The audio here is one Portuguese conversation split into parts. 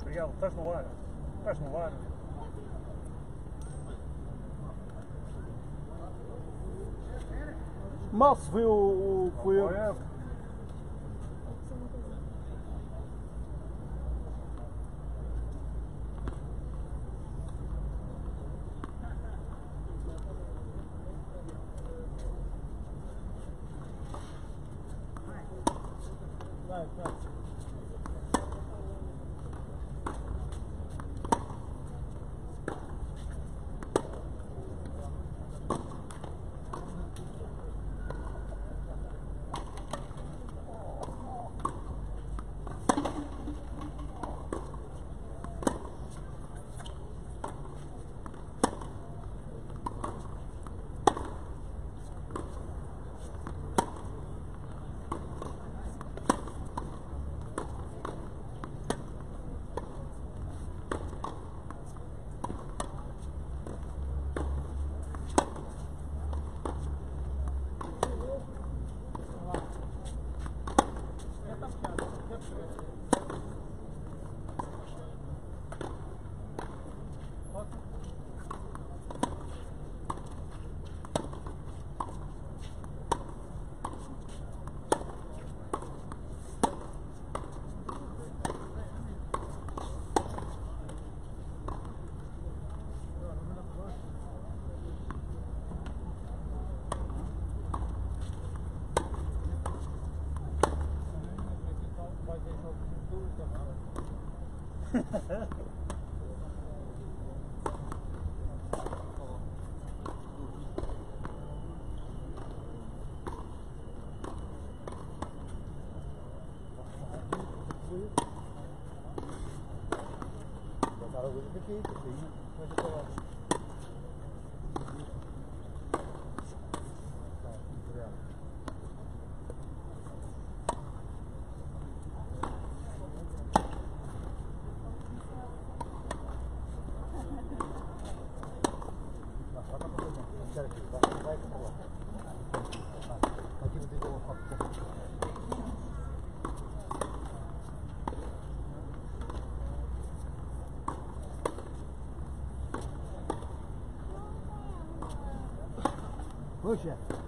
Obrigado, estás no ar. Estás no ar. Mal se vê o, o, o, خش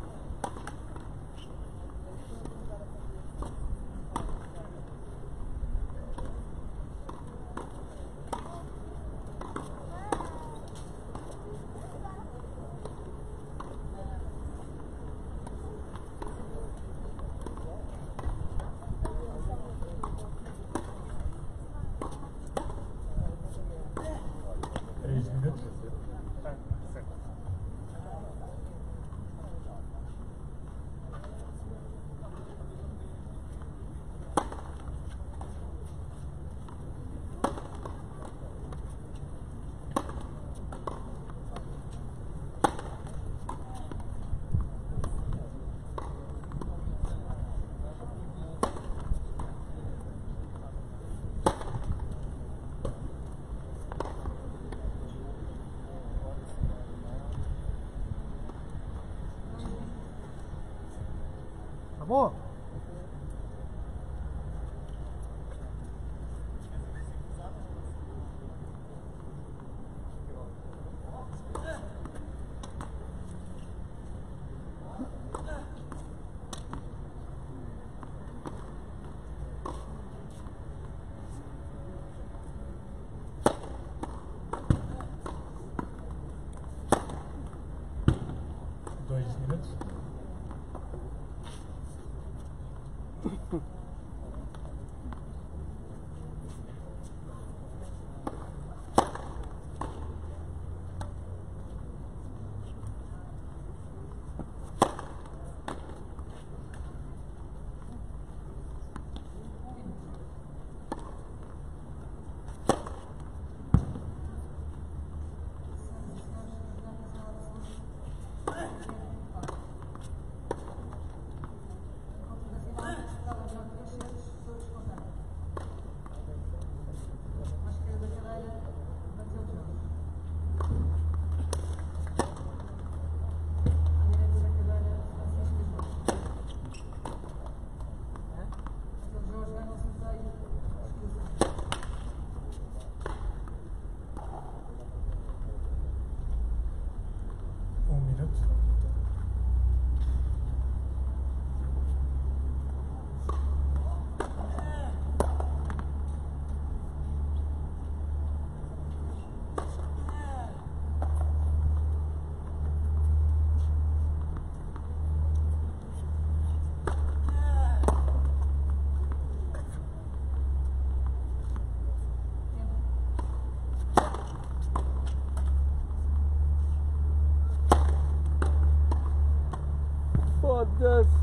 does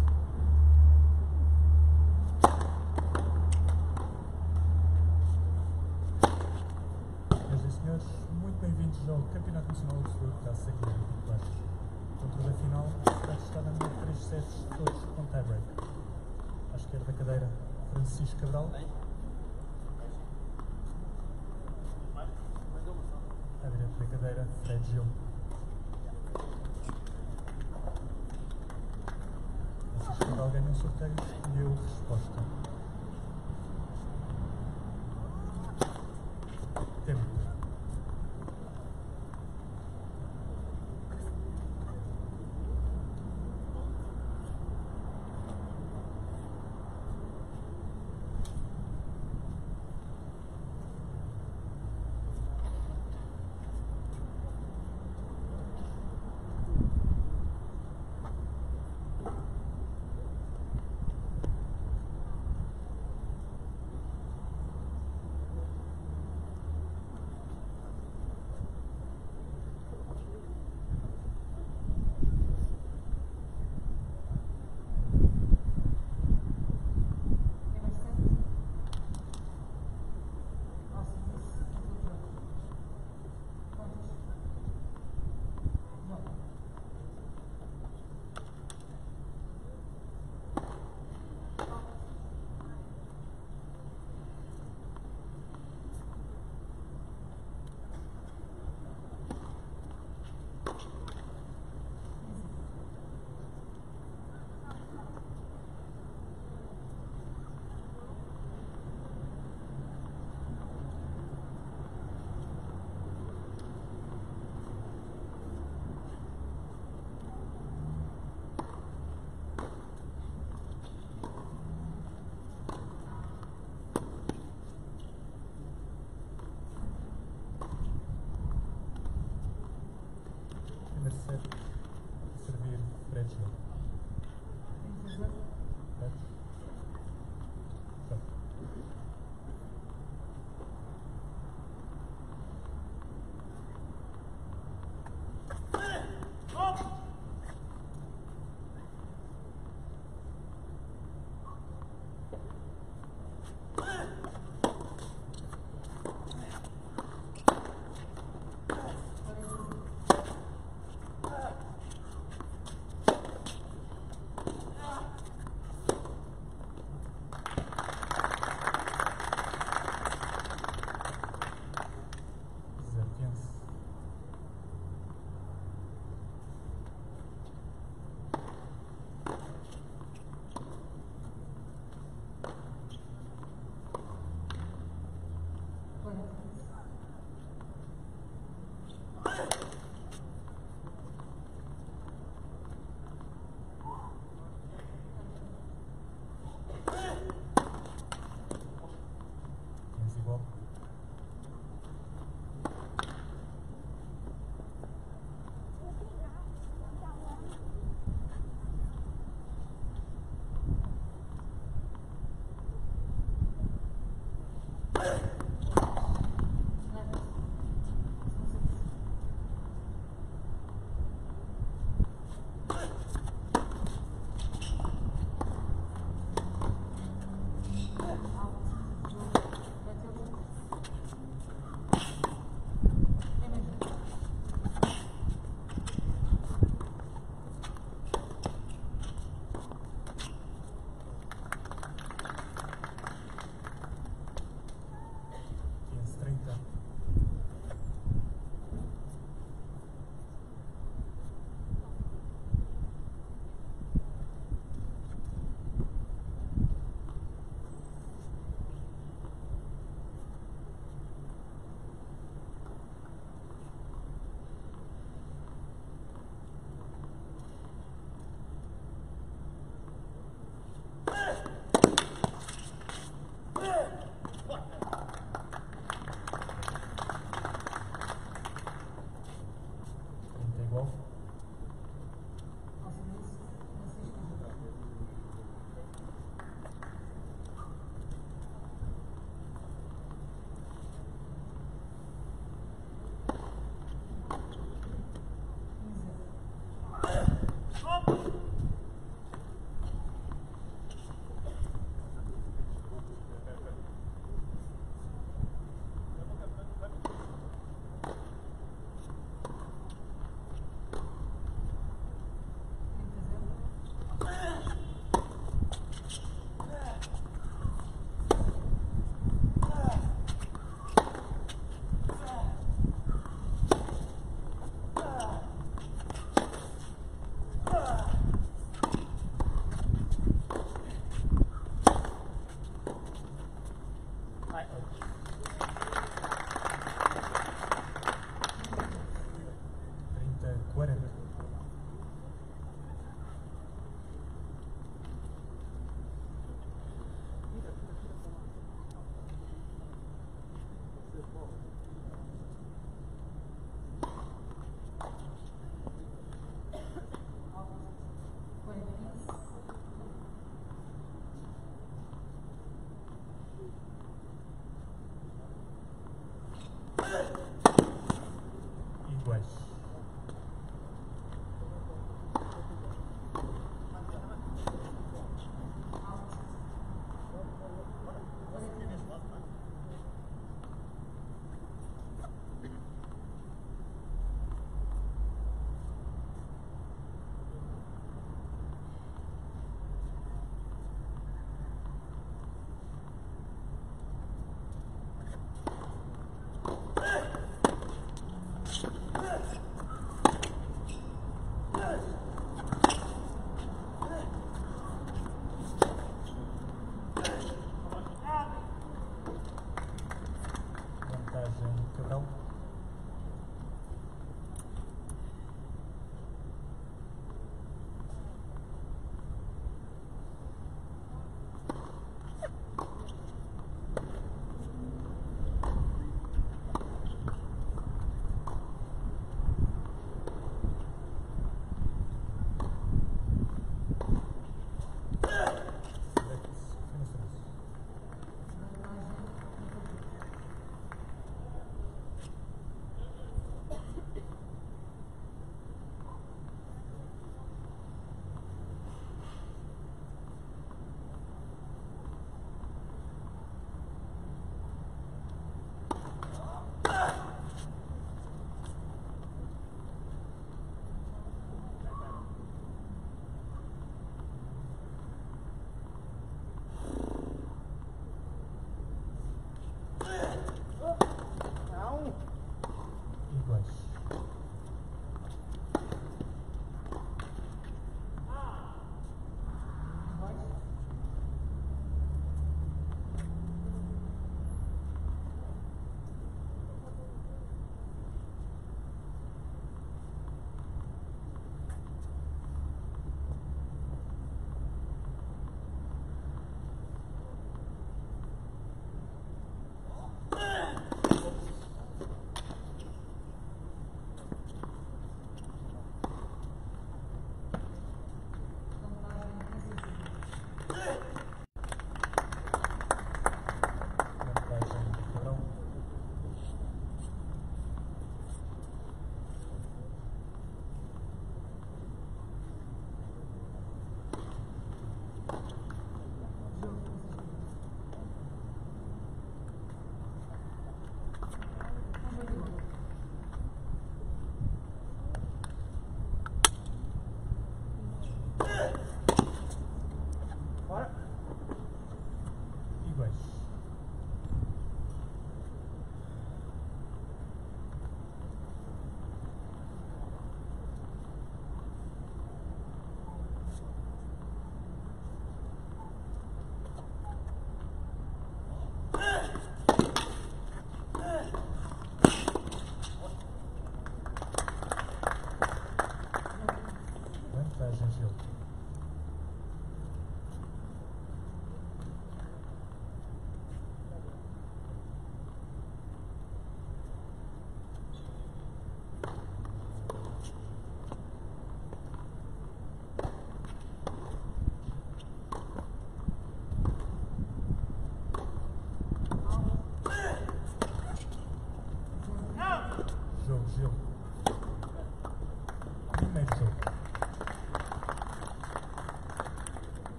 Cabral ganha um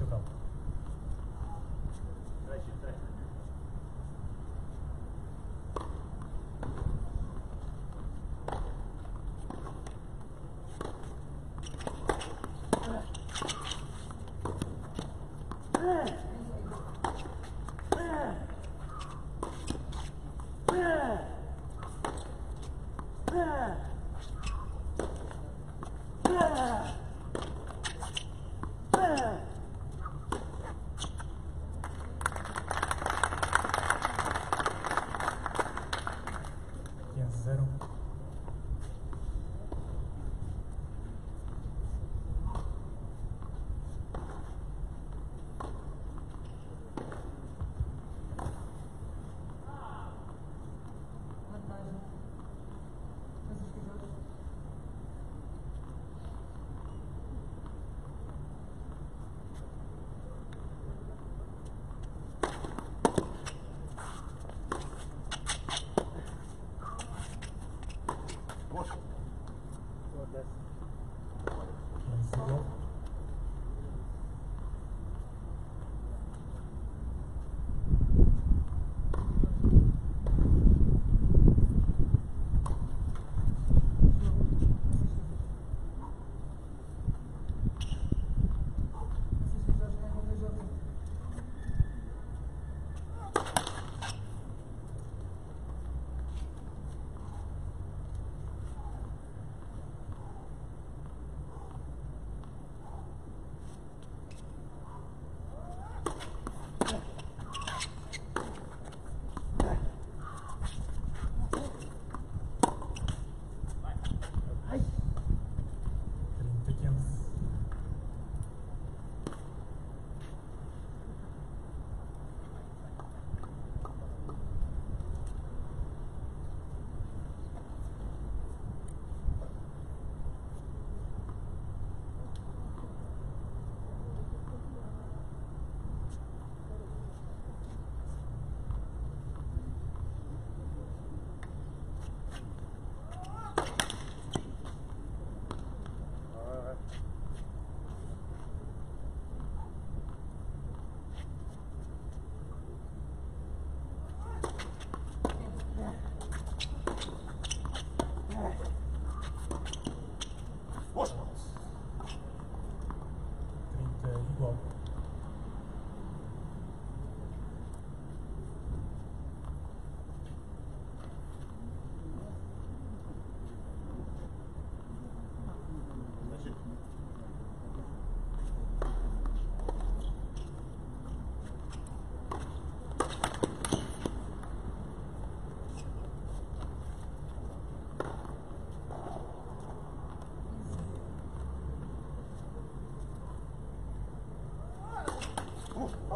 сказав.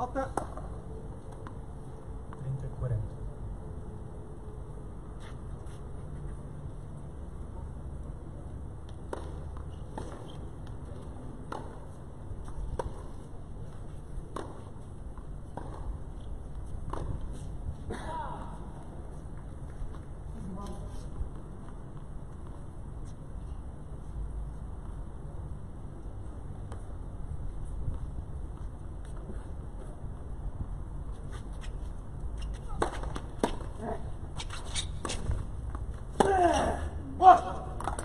Alta! Trinta quarenta.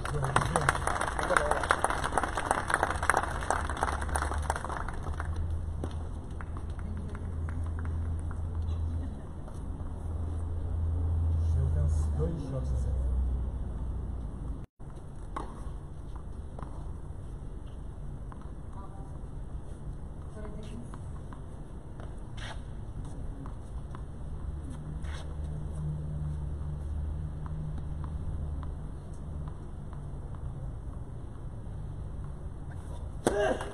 Jogo de Gil vence dois jogos a zero. Quarenta e quinze. Zero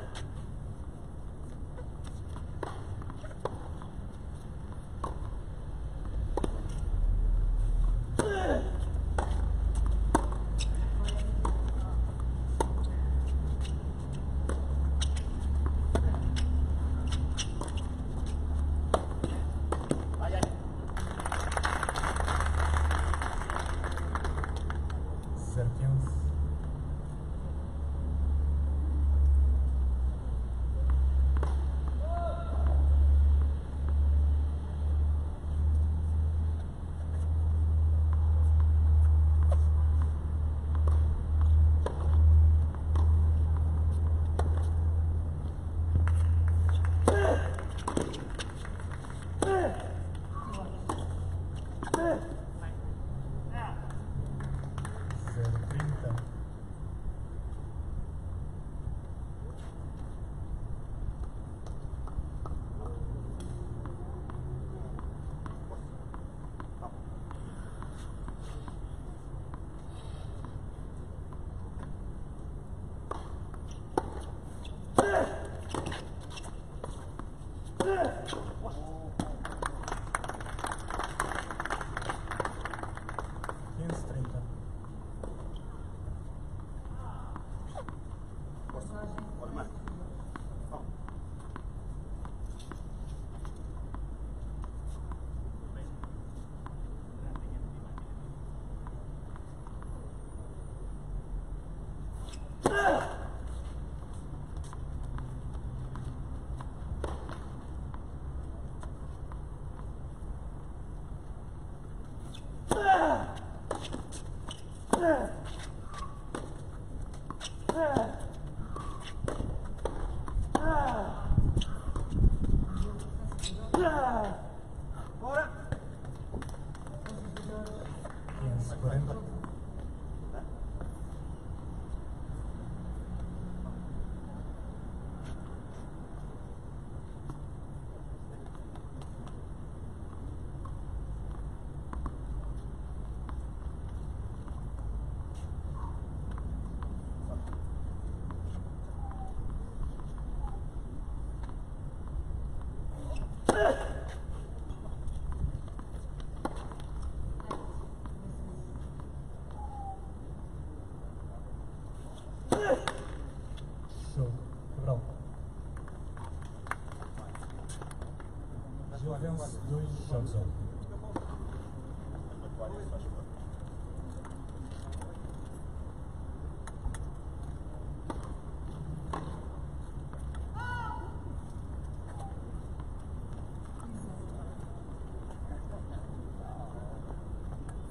vence dois jogos ao.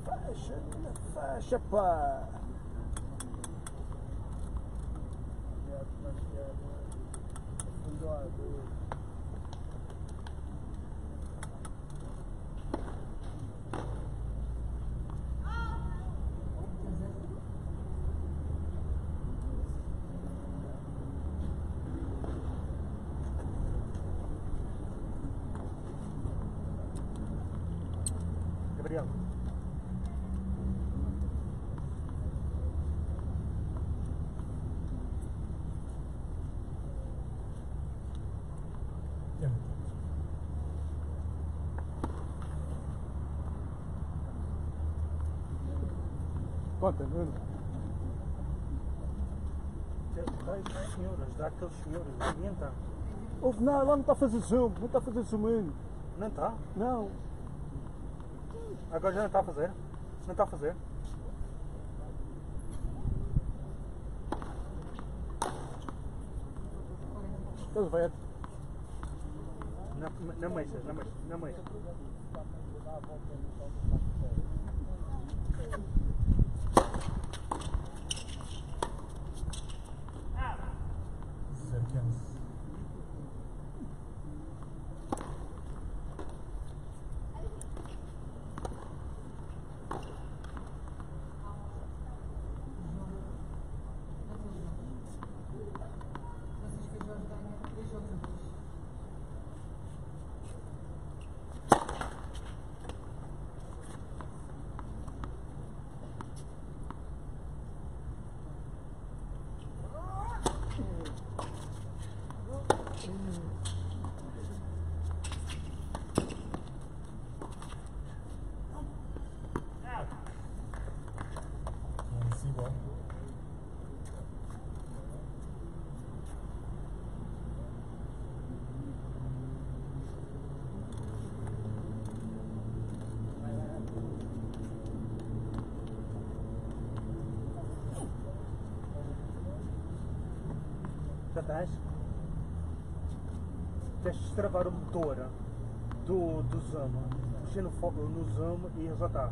Fecha, fecha, pá. Gabriel. Tempo. Nuno. Dá às senhoras, dá àqueles senhores. Ninguém está. Houve nada, lá não está a fazer zoom, não está a fazer zoom. Não está? Não. Agora já não está a fazer? Não está a fazer? Estás a ver? Na, na mesa, na mesa, na mesa. Zero quinze. Francisco Jorge ganha três jogos a dois. Quinze igual. Tens de destravar o motor do, do zoom. Mexer no, fo- no zoom e já está.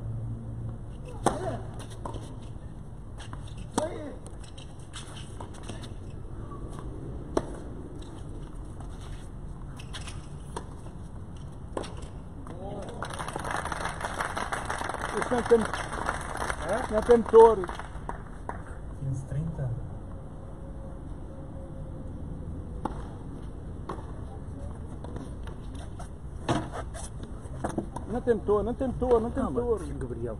Isso não tem, Hã? não tem motor. Não motor, não tem motor, não tem motor. Gabriel.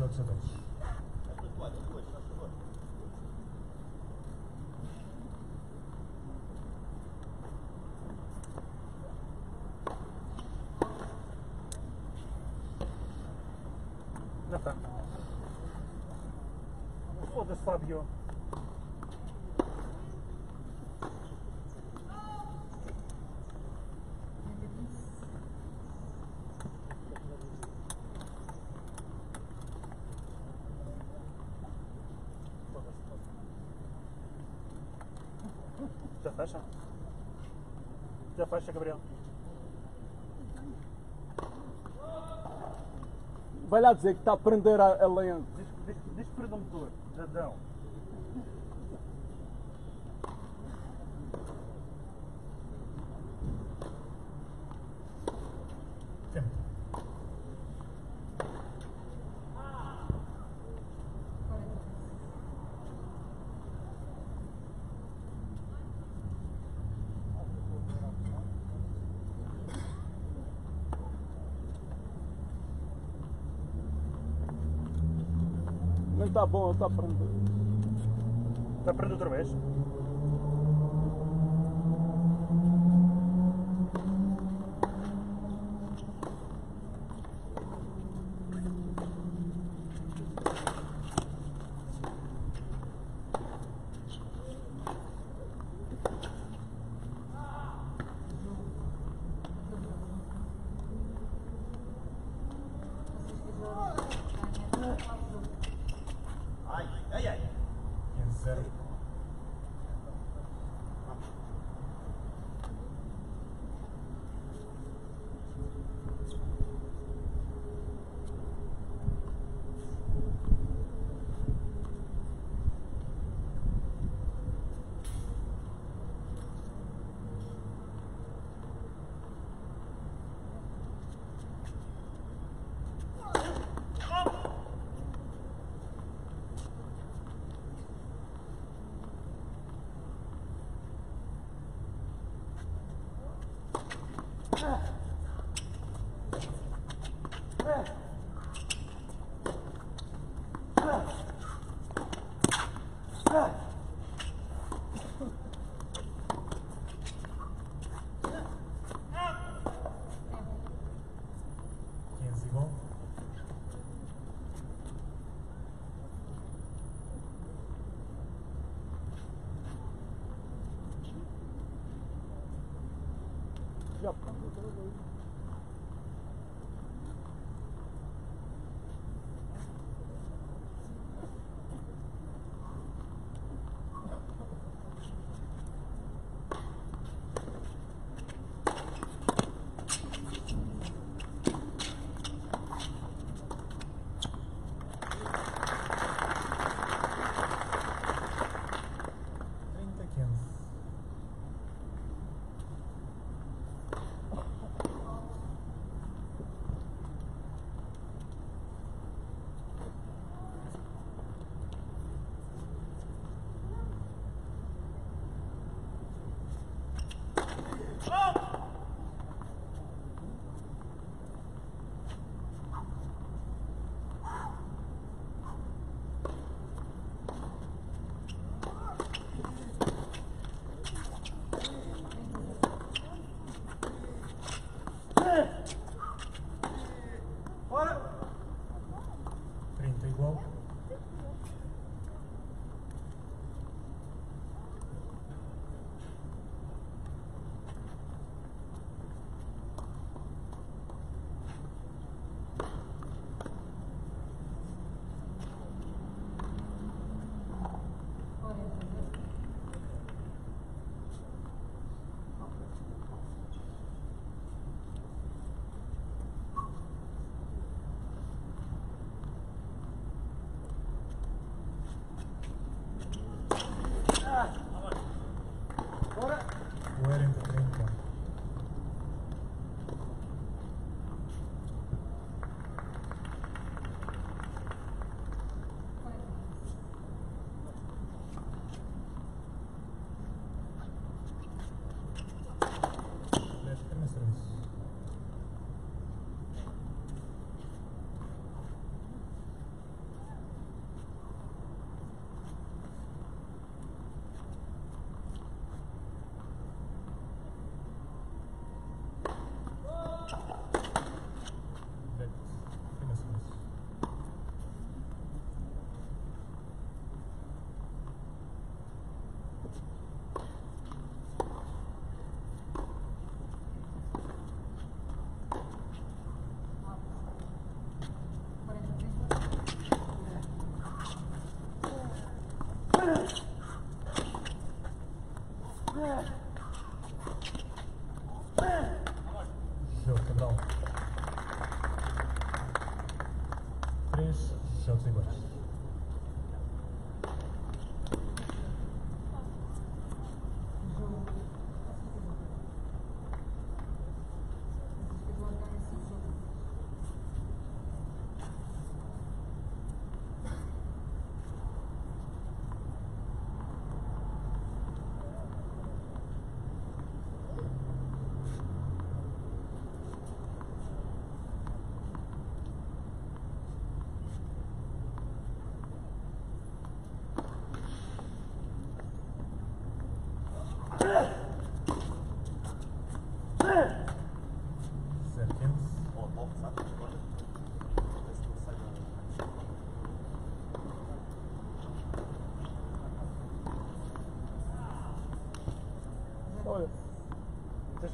3, jogos a 2. Já está. Foda-se, Fábio. Já fecha? Fecha, Gabriel. Vai lá dizer que está a prender a, a lente. Diz, diz, diz o motor. Dadão. Está bom, está a prender. Está a prender outra vez?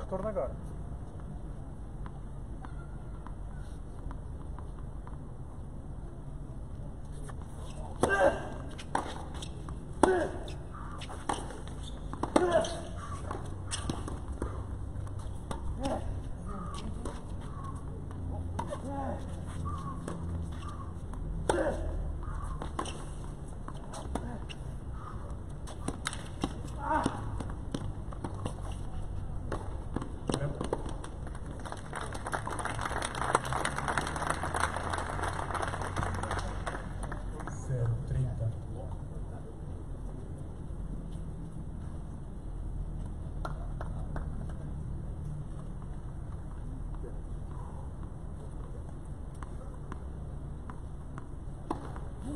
Retorno agora.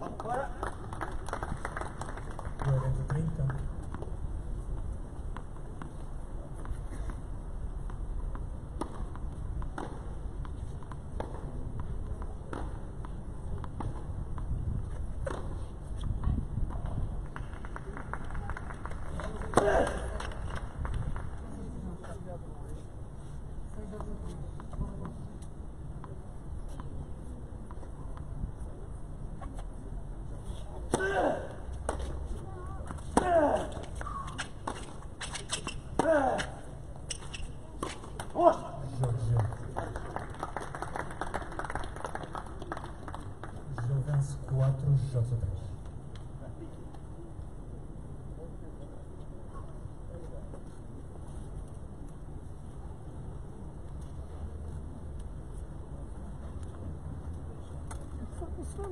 Ancora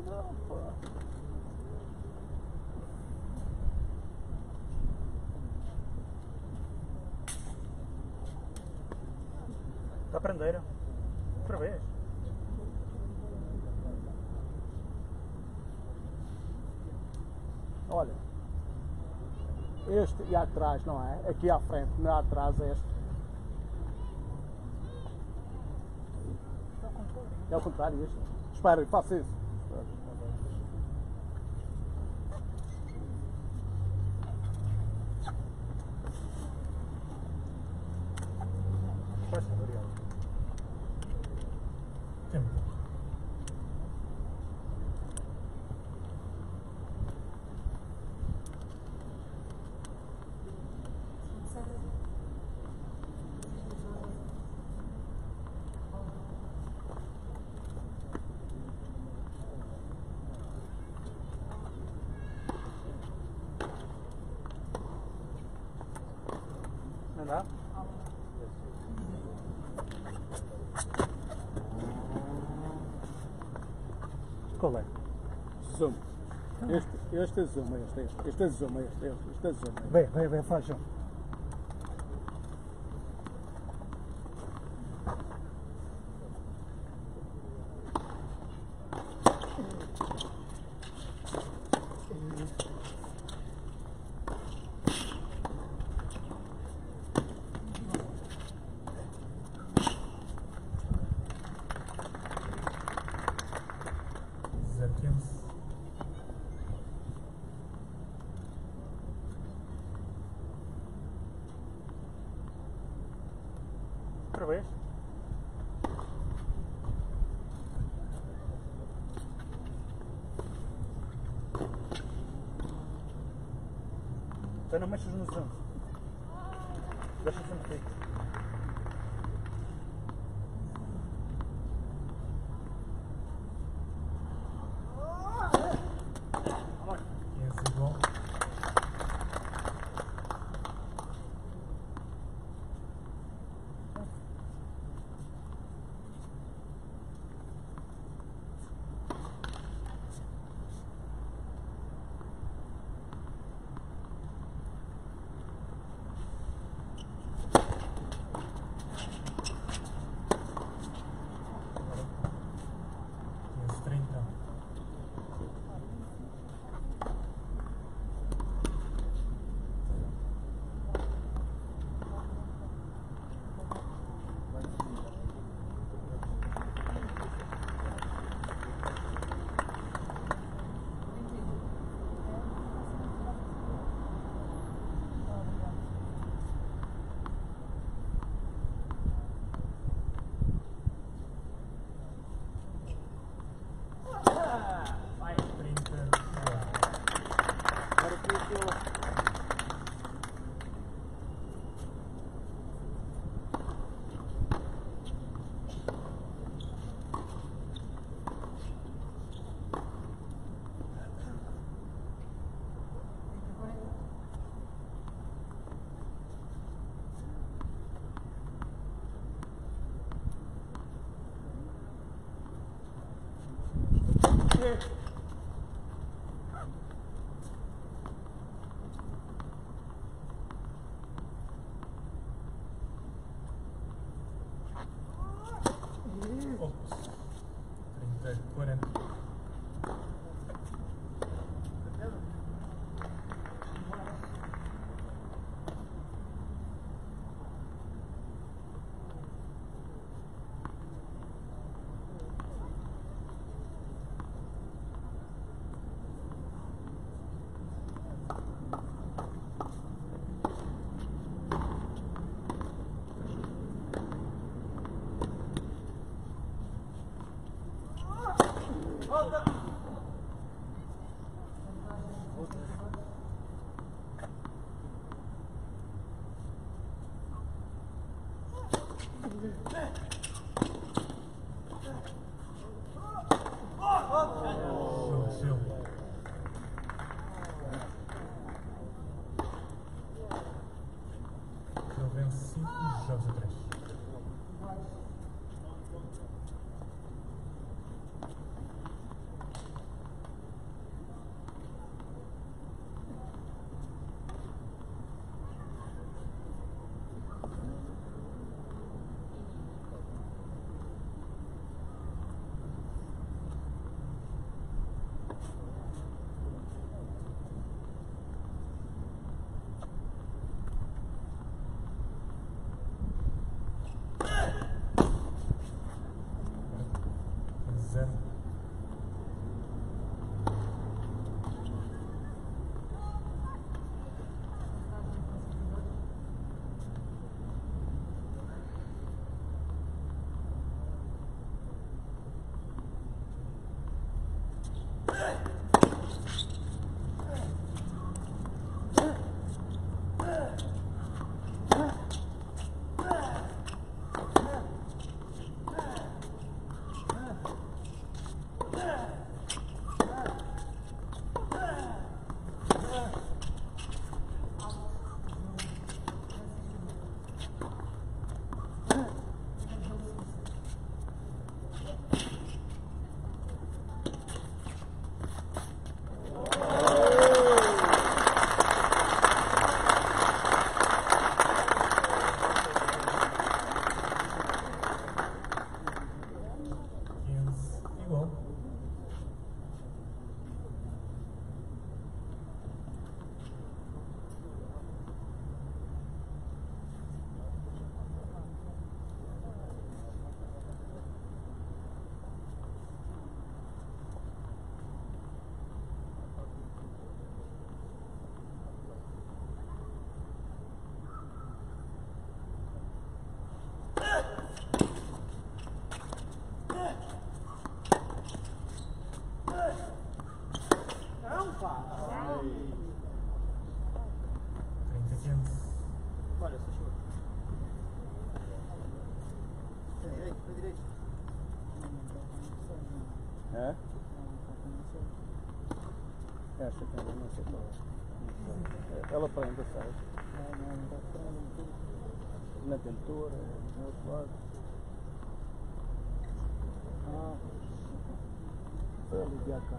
não, pô. Está prendeiro. Outra vez. Olha. Este e atrás, não é? Aqui à frente, não é atrás este. É o contrário este. Espera, faça isso. esta zona, esta, esta zona, esta, esta zona. Bem, bem, bem, faz, João. Manchester nos anos. Shoves it Ela para ainda sai. Não, não, não dá Na cantora, no outro lado. Ah. foi Para ligar cá.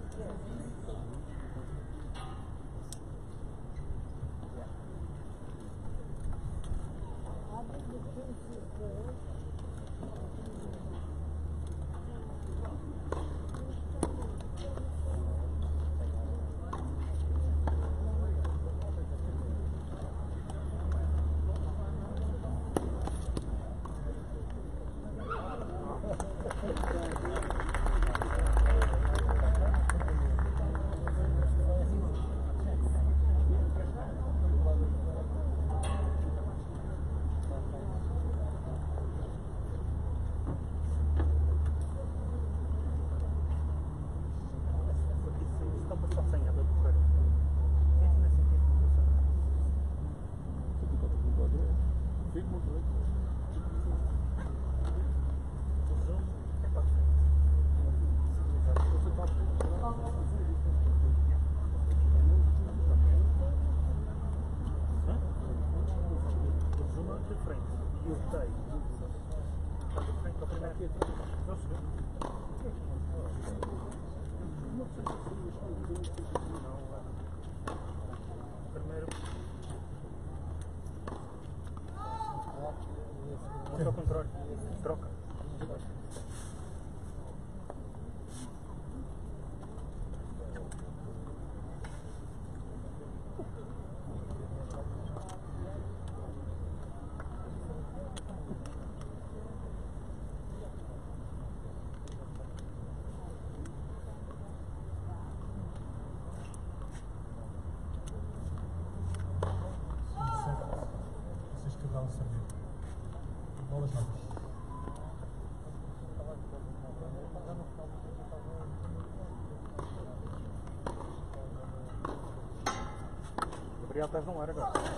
Yeah. E a peça não era, cara.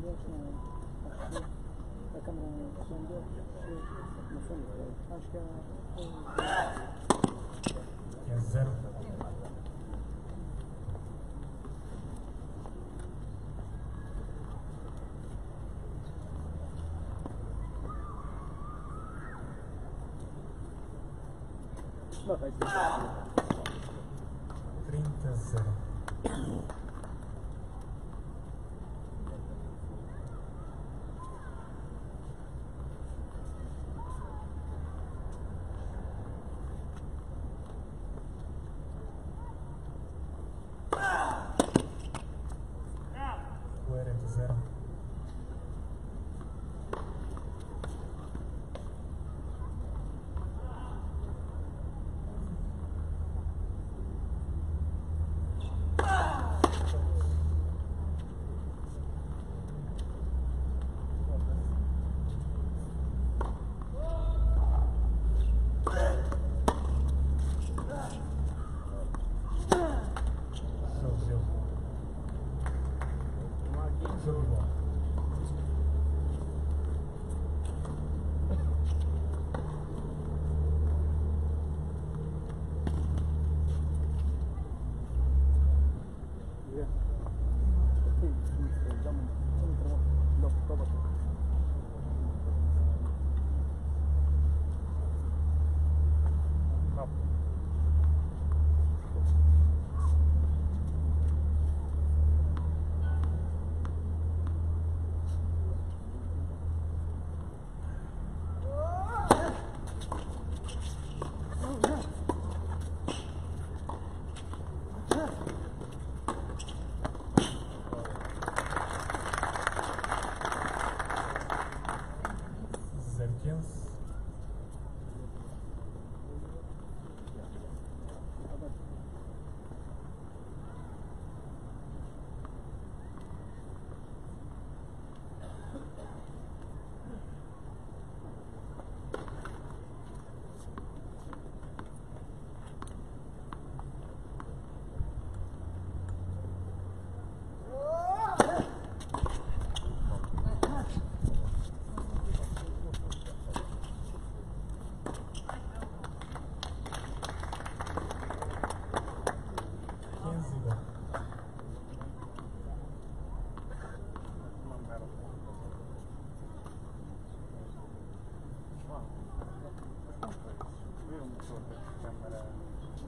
deles, a Câmara Nacional no fundo, acho que é. É zero. Trinta zero.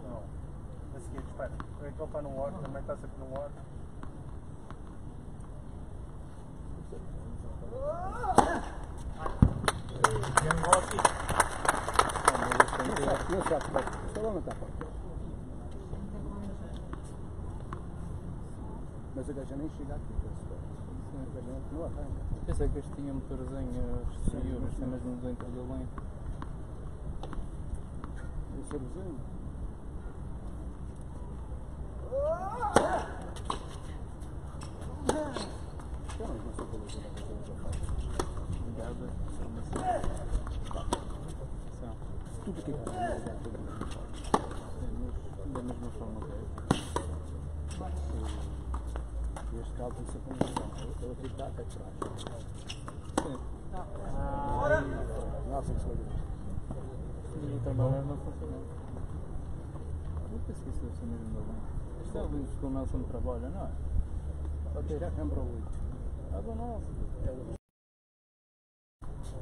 Não. A seguir dispara. Ou então no ar, também está sempre no ar. Io si aspetta, não non tappa. Mas a gaja nem chega aqui, penso. Pensei que este tinha motorzinho eh, exterior, mas tem mesmo dentro da lenha. O sorvezinho. Então, não é que eu. Tudo que é que eu que é. E. Eu que E o trabalhar não funcionou. Eu penso que isso deve ser mesmo da linha. Isto é o livro que o Nelson trabalha, não é? Só que já câmara 8. Ah, do nosso.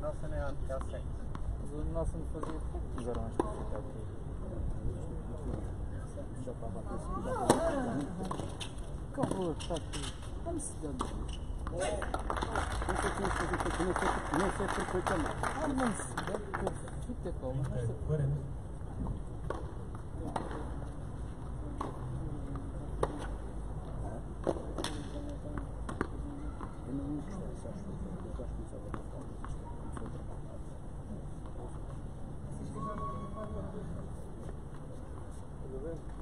Nossa, nem há há sexo. Mas o Nelson fazia. Por que fizeram esta cidade toda? Já estava a pensar. Que horror, está aqui. Como se aqui, sei, não sei perfeitamente. Ah, não se dá.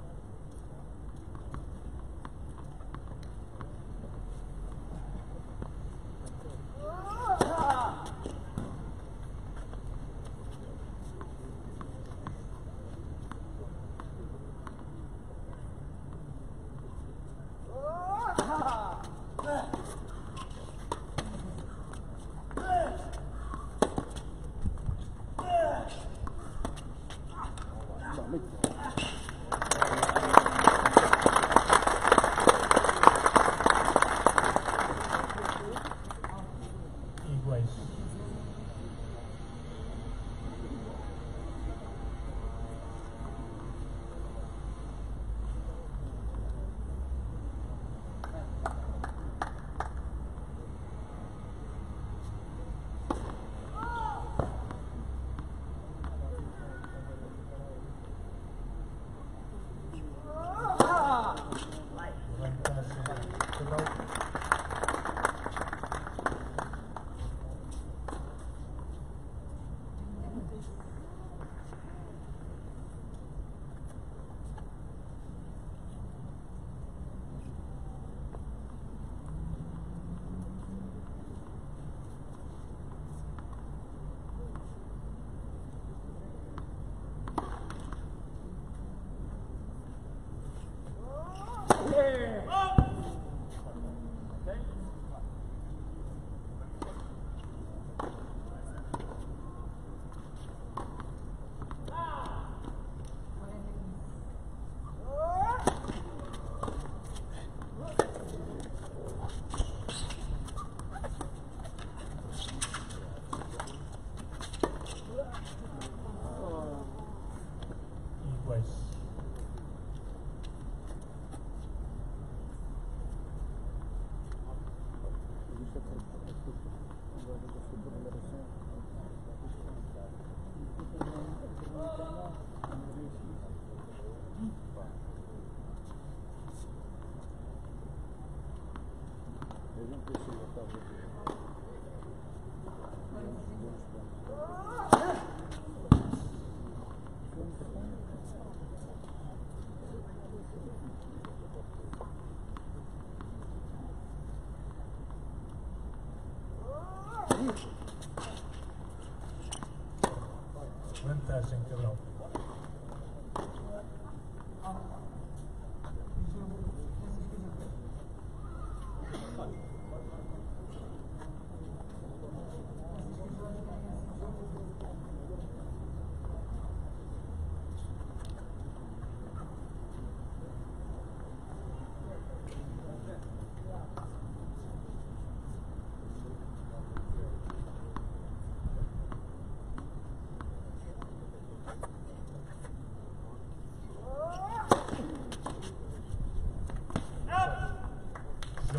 Vantaggio in Europa.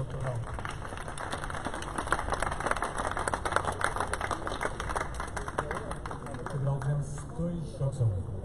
Portugal. Portugal vence dois jogos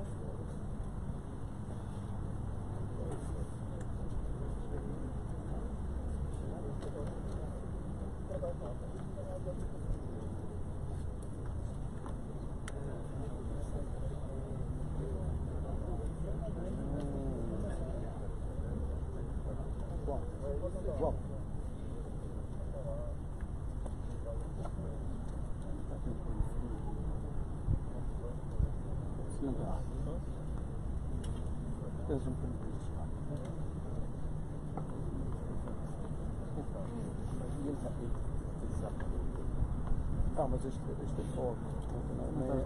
mas este, este foco, desculpa, não, não, é.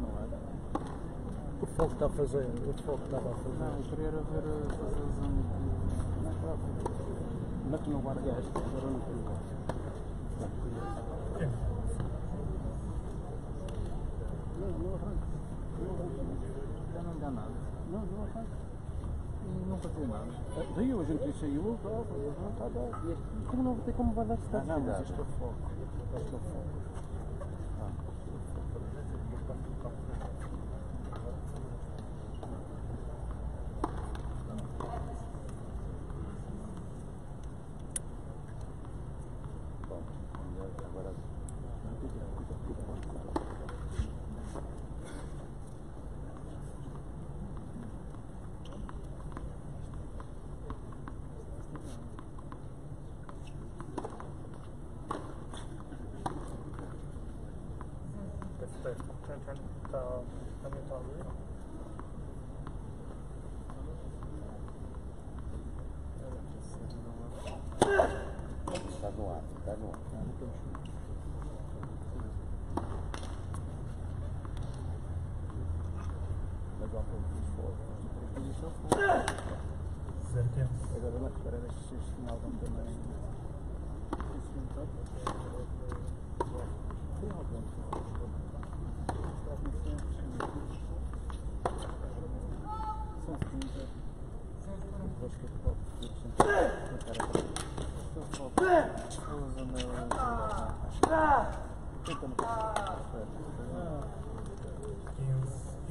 O foco está a fazer, o foco estava a fazer. Não, eu queria ver as coisas Não é claro. Agora não tenho Não, não arranca. Já não dá nada. Não, não arranca. E não fazia nada. Daí a gente saiu, não está a dar. Como não tem como vai dar se Não, Não, mas isto é foco. Isto é foco.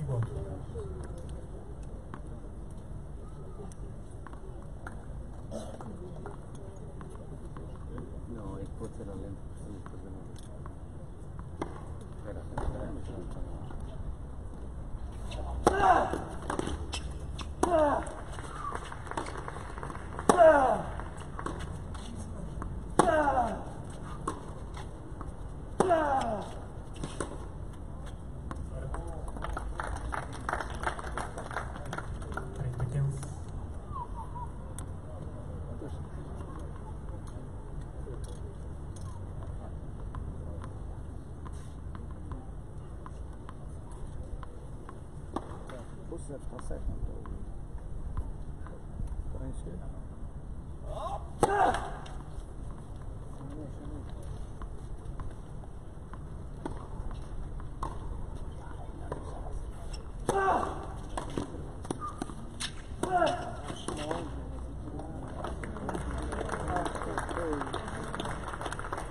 过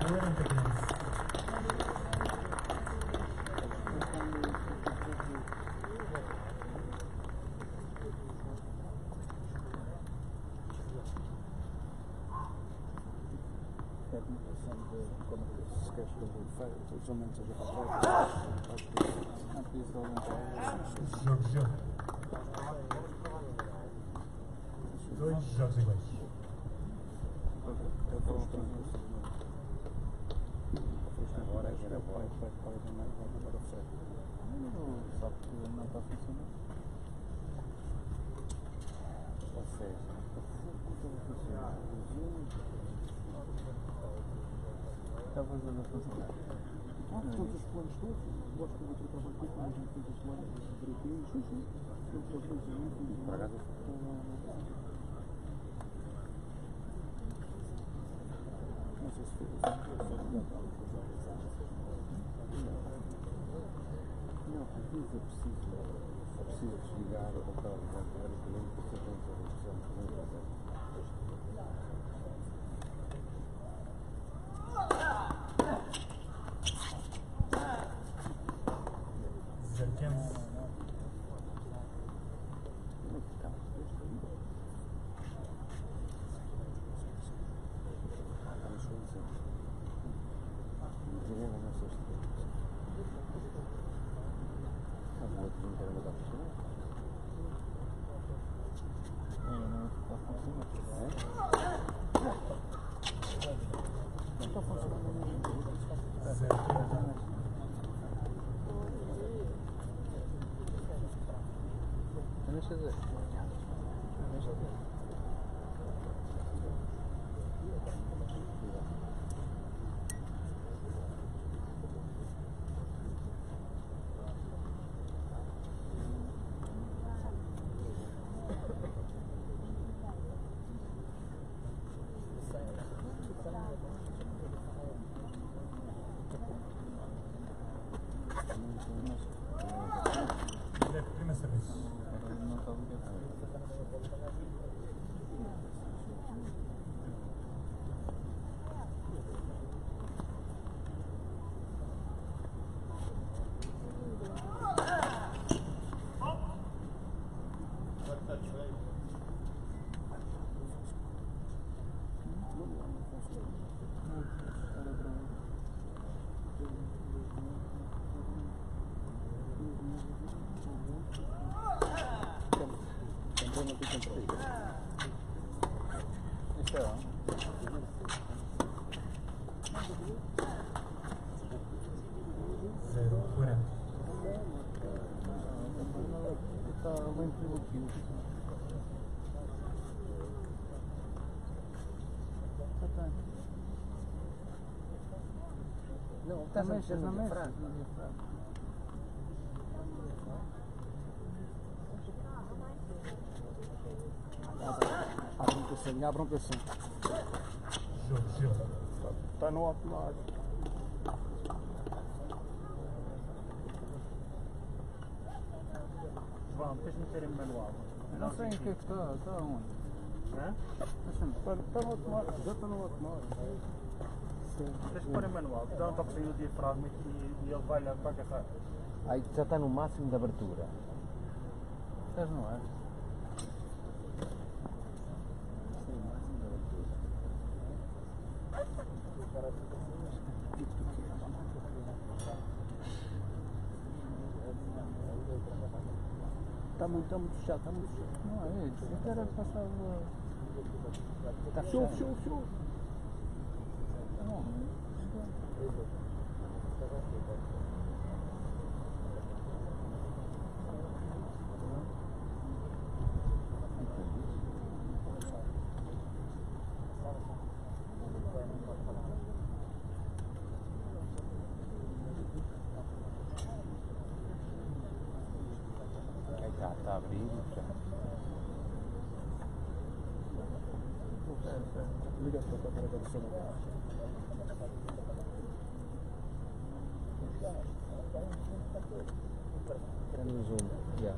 Adelante, Precies, precies, precies, precies, precies, precies, Pedacinho, abram um pedacinho. Jogo, jogo. Está no automático. João, tens de meter em manual. Não sei em que é que está. Está onde? Hã? Está, está no automático, já está no automático. Sim. Tens de pôr em manual. Dá um toquezinho no diafragma e, e ele vai lá para agarrar. Aí já está no máximo de abertura. Estás no ar. Está muito, está muito fechado, está muito fechado. Não é era passar. Está Show, show, show. Não, Aí está, está a abrir. Já. Liga. Está no zoom. Já.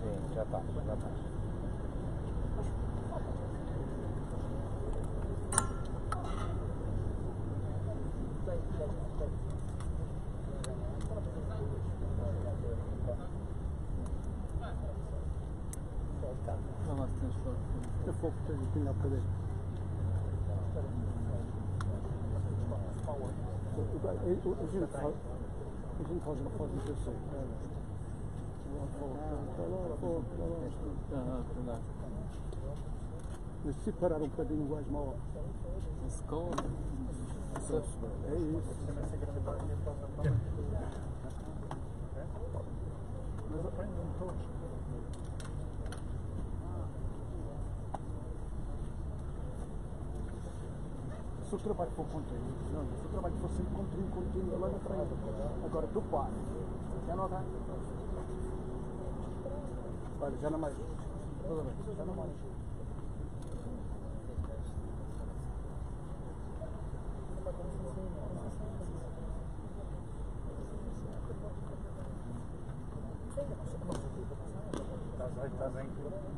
Sim, já está, já está. Vá lá se tens foto. É fogo, tem que pingar para dentro. A gente faz, a gente faz uma foto de verdade. Mas se parar um bocadinho vais mal. Escola. É isso. Mas aprendem todos. Se o trabalho for contínuo, não, se o trabalho for sempre contínuo, contínuo, lá na frente. Agora tu para. Já não dá. Olha, já não mais. Toda vez, já não mais. Estás aí, estás em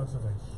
transferência.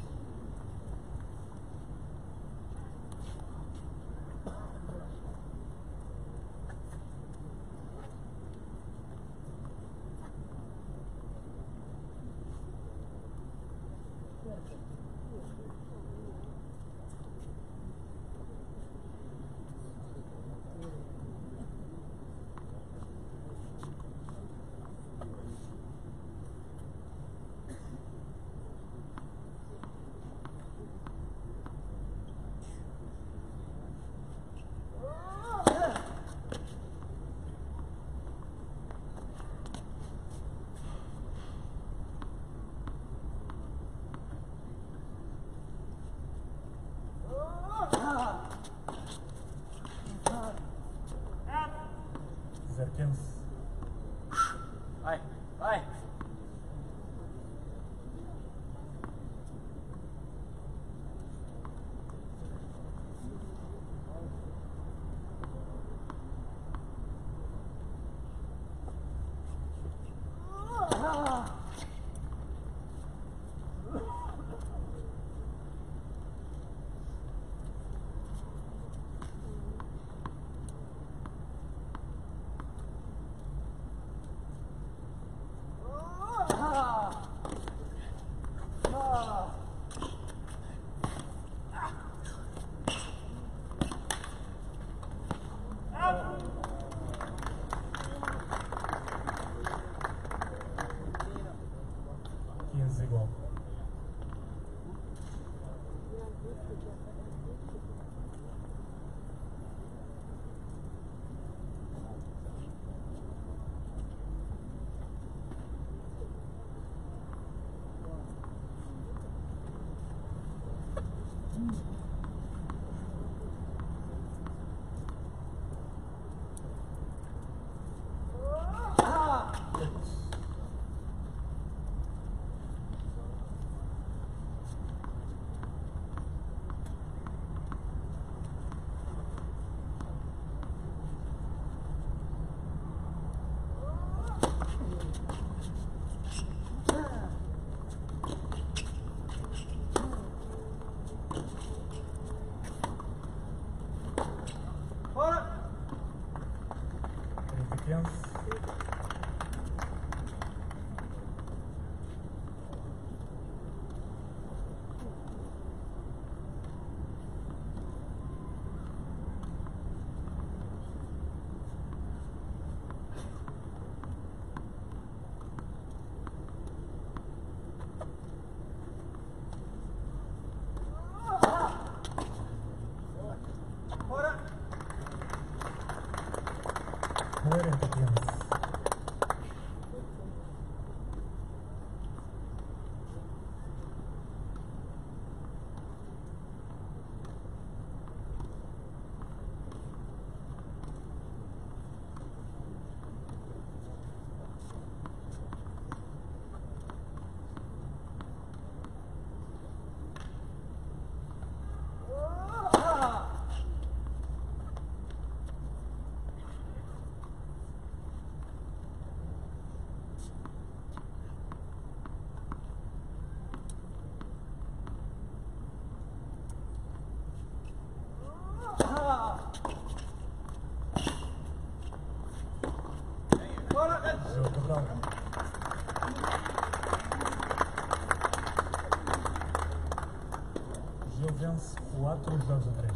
4, os Jorge a 3.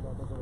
todo. todo.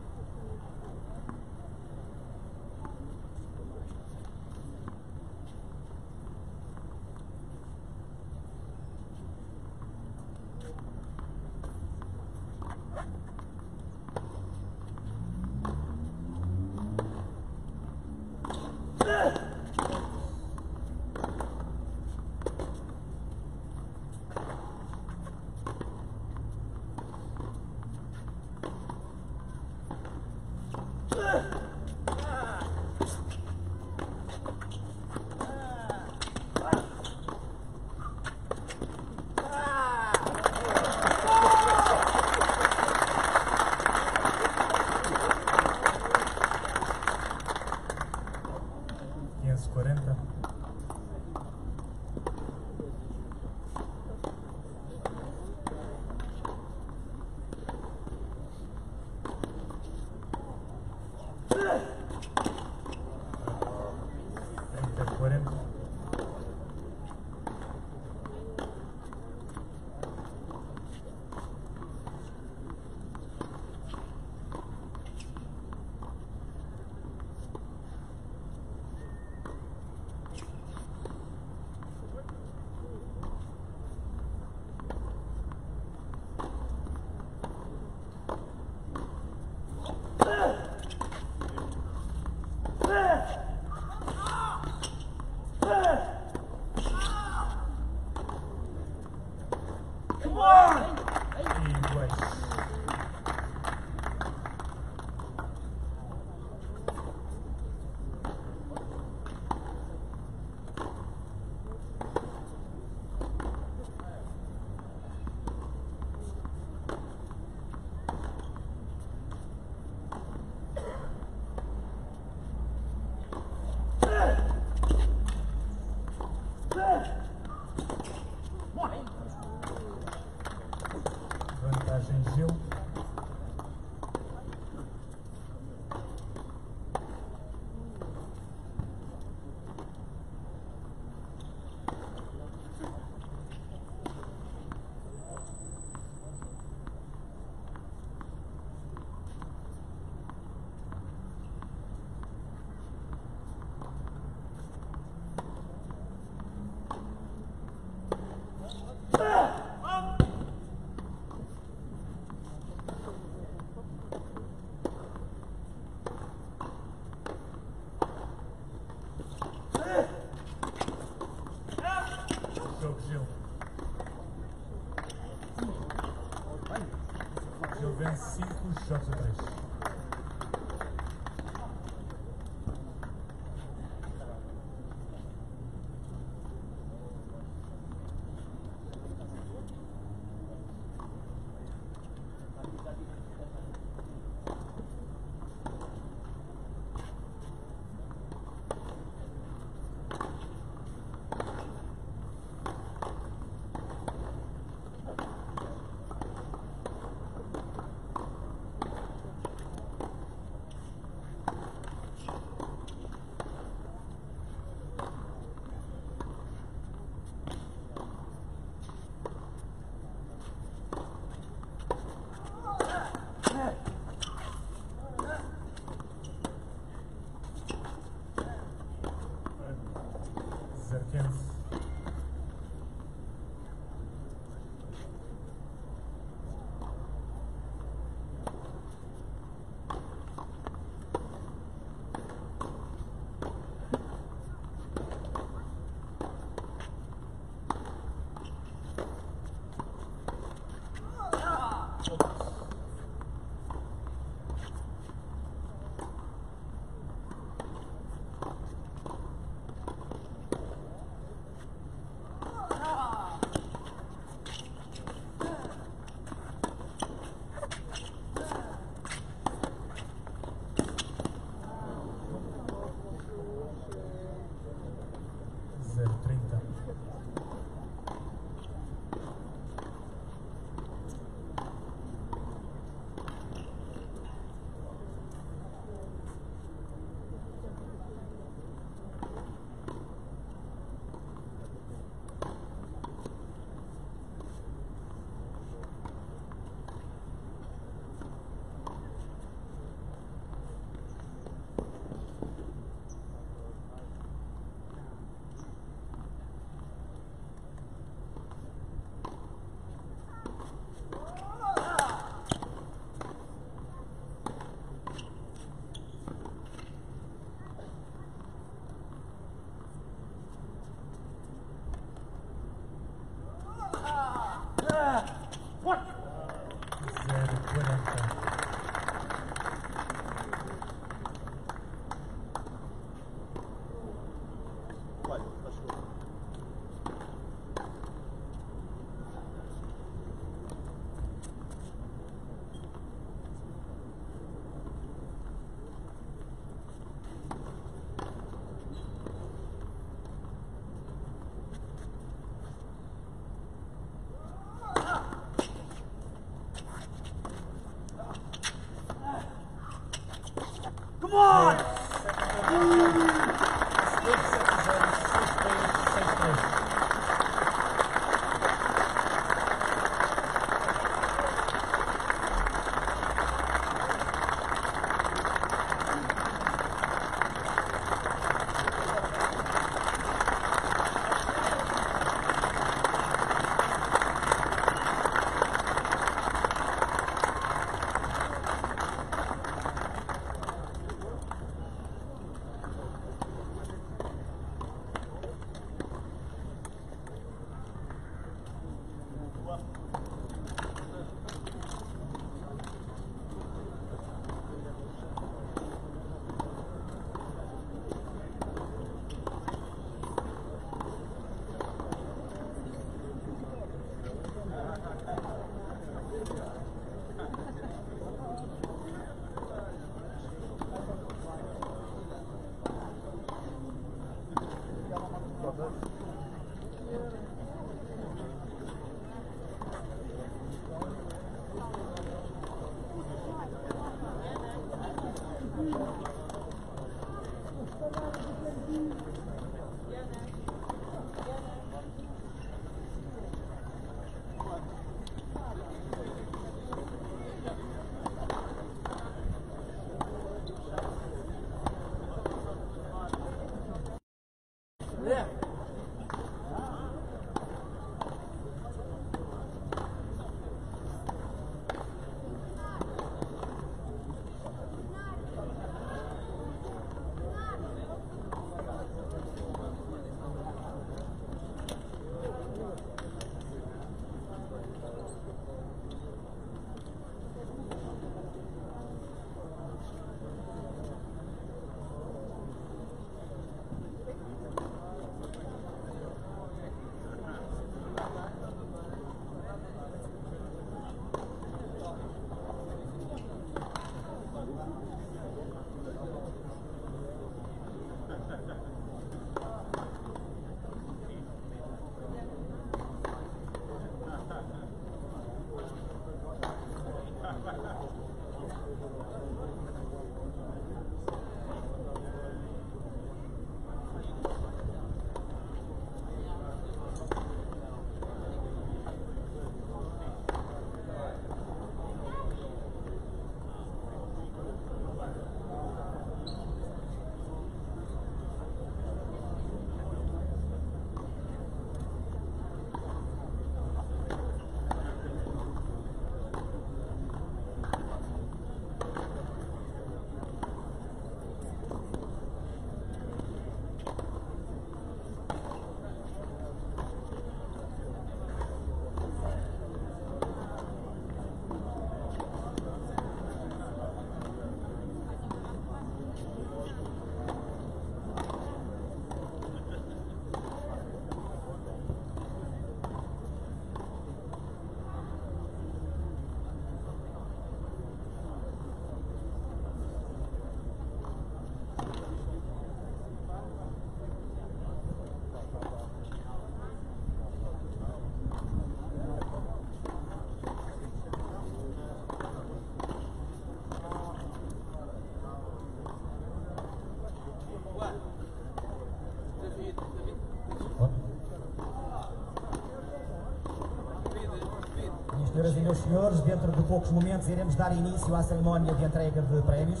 Senhores, dentro de poucos momentos iremos dar início à cerimónia de entrega de prémios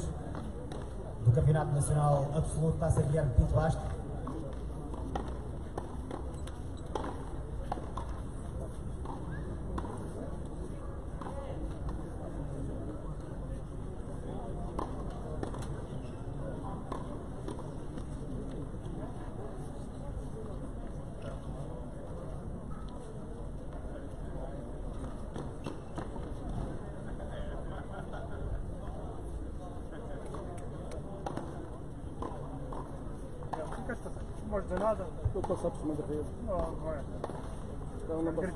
do Campeonato Nacional Absoluto Taça Guilherme Pinto Basto. Ficaste passar. Não podes dizer nada. Estou a passar por cima da rede. Não, não é.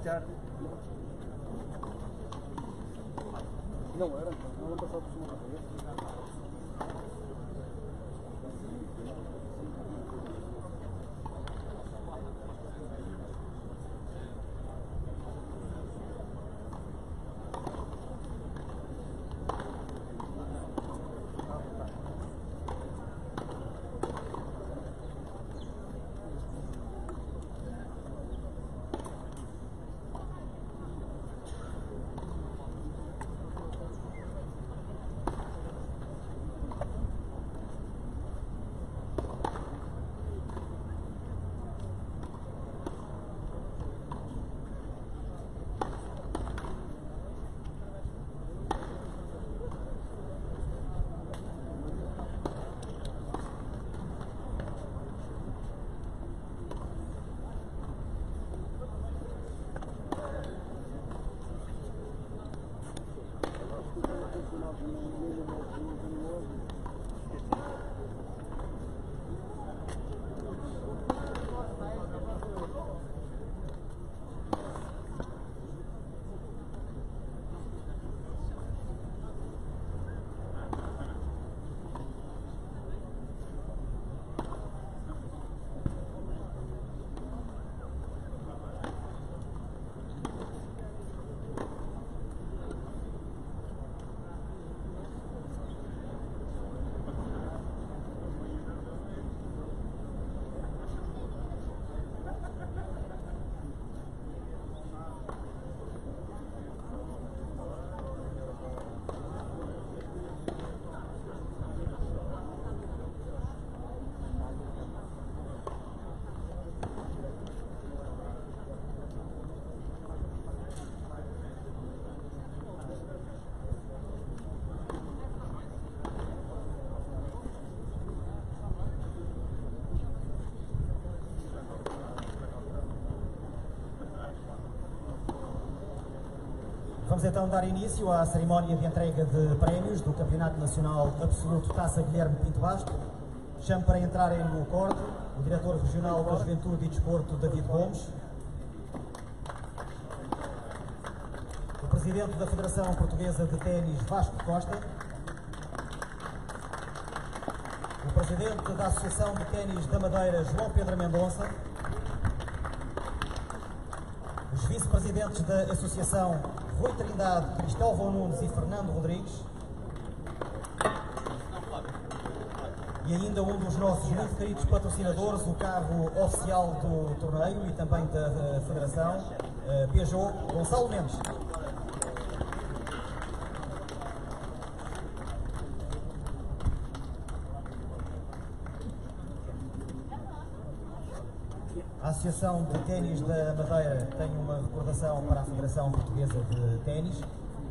Ela não Gritar. Não era, passava por cima da rede. Vamos então dar início à cerimónia de entrega de prémios do Campeonato Nacional Absoluto Taça Guilherme Pinto Basto. Chamo para entrarem no corte o Diretor Regional da Juventude e Desporto, David Gomes, o Presidente da Federação Portuguesa de Ténis, Vasco Costa, o Presidente da Associação de Ténis da Madeira, João Pedro Mendonça, os vice-presidentes da Associação Rui Trindade, Cristóvão Nunes e Fernando Rodrigues. E ainda um dos nossos muito queridos patrocinadores, o carro oficial do torneio e também da, da Federação, eh, Peugeot, Gonçalo Mendes. A Associação de Ténis da Madeira tem uma recordação para a Federação Portuguesa de Ténis.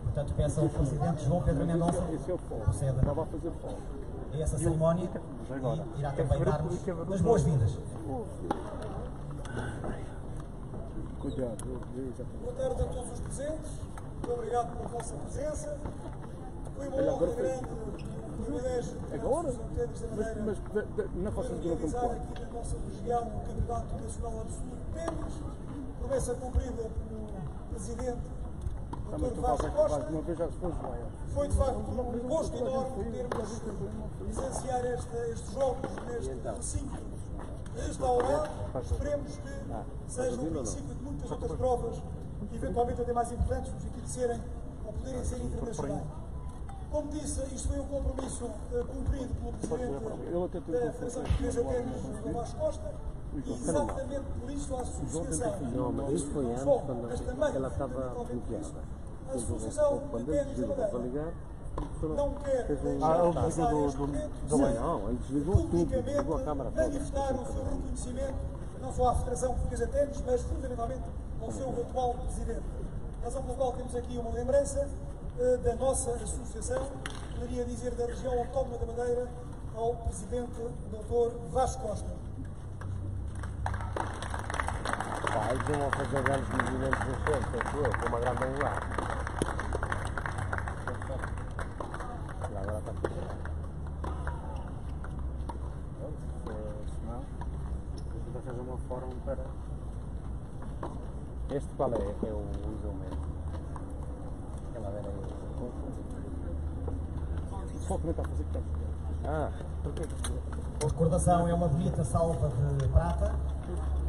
Portanto, peço ao Presidente João Pedro Mendonça fogo. proceda a essa cerimónia e irá também dar-nos que é que as boas-vindas. Boa tarde a todos os presentes. Muito obrigado pela vossa presença. Foi uma Olha, honra agora e um de Mas, Madeira mas de- de- na como realizar pode? aqui na nossa região o Campeonato Nacional Absoluto de Ténis. Promessa cumprida pelo Presidente, Também Dr. tu Vasco Costa. uma vez já se foi de facto um gosto enorme podermos presenciar esta, estes jogos neste Então? recinto restaurado. Esperemos que seja um princípio de muitas outras provas, eventualmente até mais importantes, no sentido de serem ou poderem ser internacionais. Como disse, isto foi um compromisso eh, cumprido pelo Presidente da Federação que Portuguesa o de João Ténis. Vasco Costa, e exatamente por isso a Associação Não, mas isso foi não antes, quando mas também ela estava bloqueada. A Associação de Ténis da Madeira não quer Ah, deixar desligou passar do- este do- momento a publicamente manifestar o seu reconhecimento não só à Federação Portuguesa de Ténis, mas fundamentalmente ao seu atual presidente. Razão pela qual temos aqui uma lembrança da nossa associação, poderia dizer da região autónoma da Madeira, ao presidente Dr. Vasco Costa. Pá, eles iam fazer grandes movimentos no centro, penso eu, com uma grande angular. Agora está tudo bem. Senão, tenta fazer uma forma para. Este qual é? É o isomero. Aquela era Só que não está a fazer que Ah, porquê? A recordação é uma bonita salva de prata,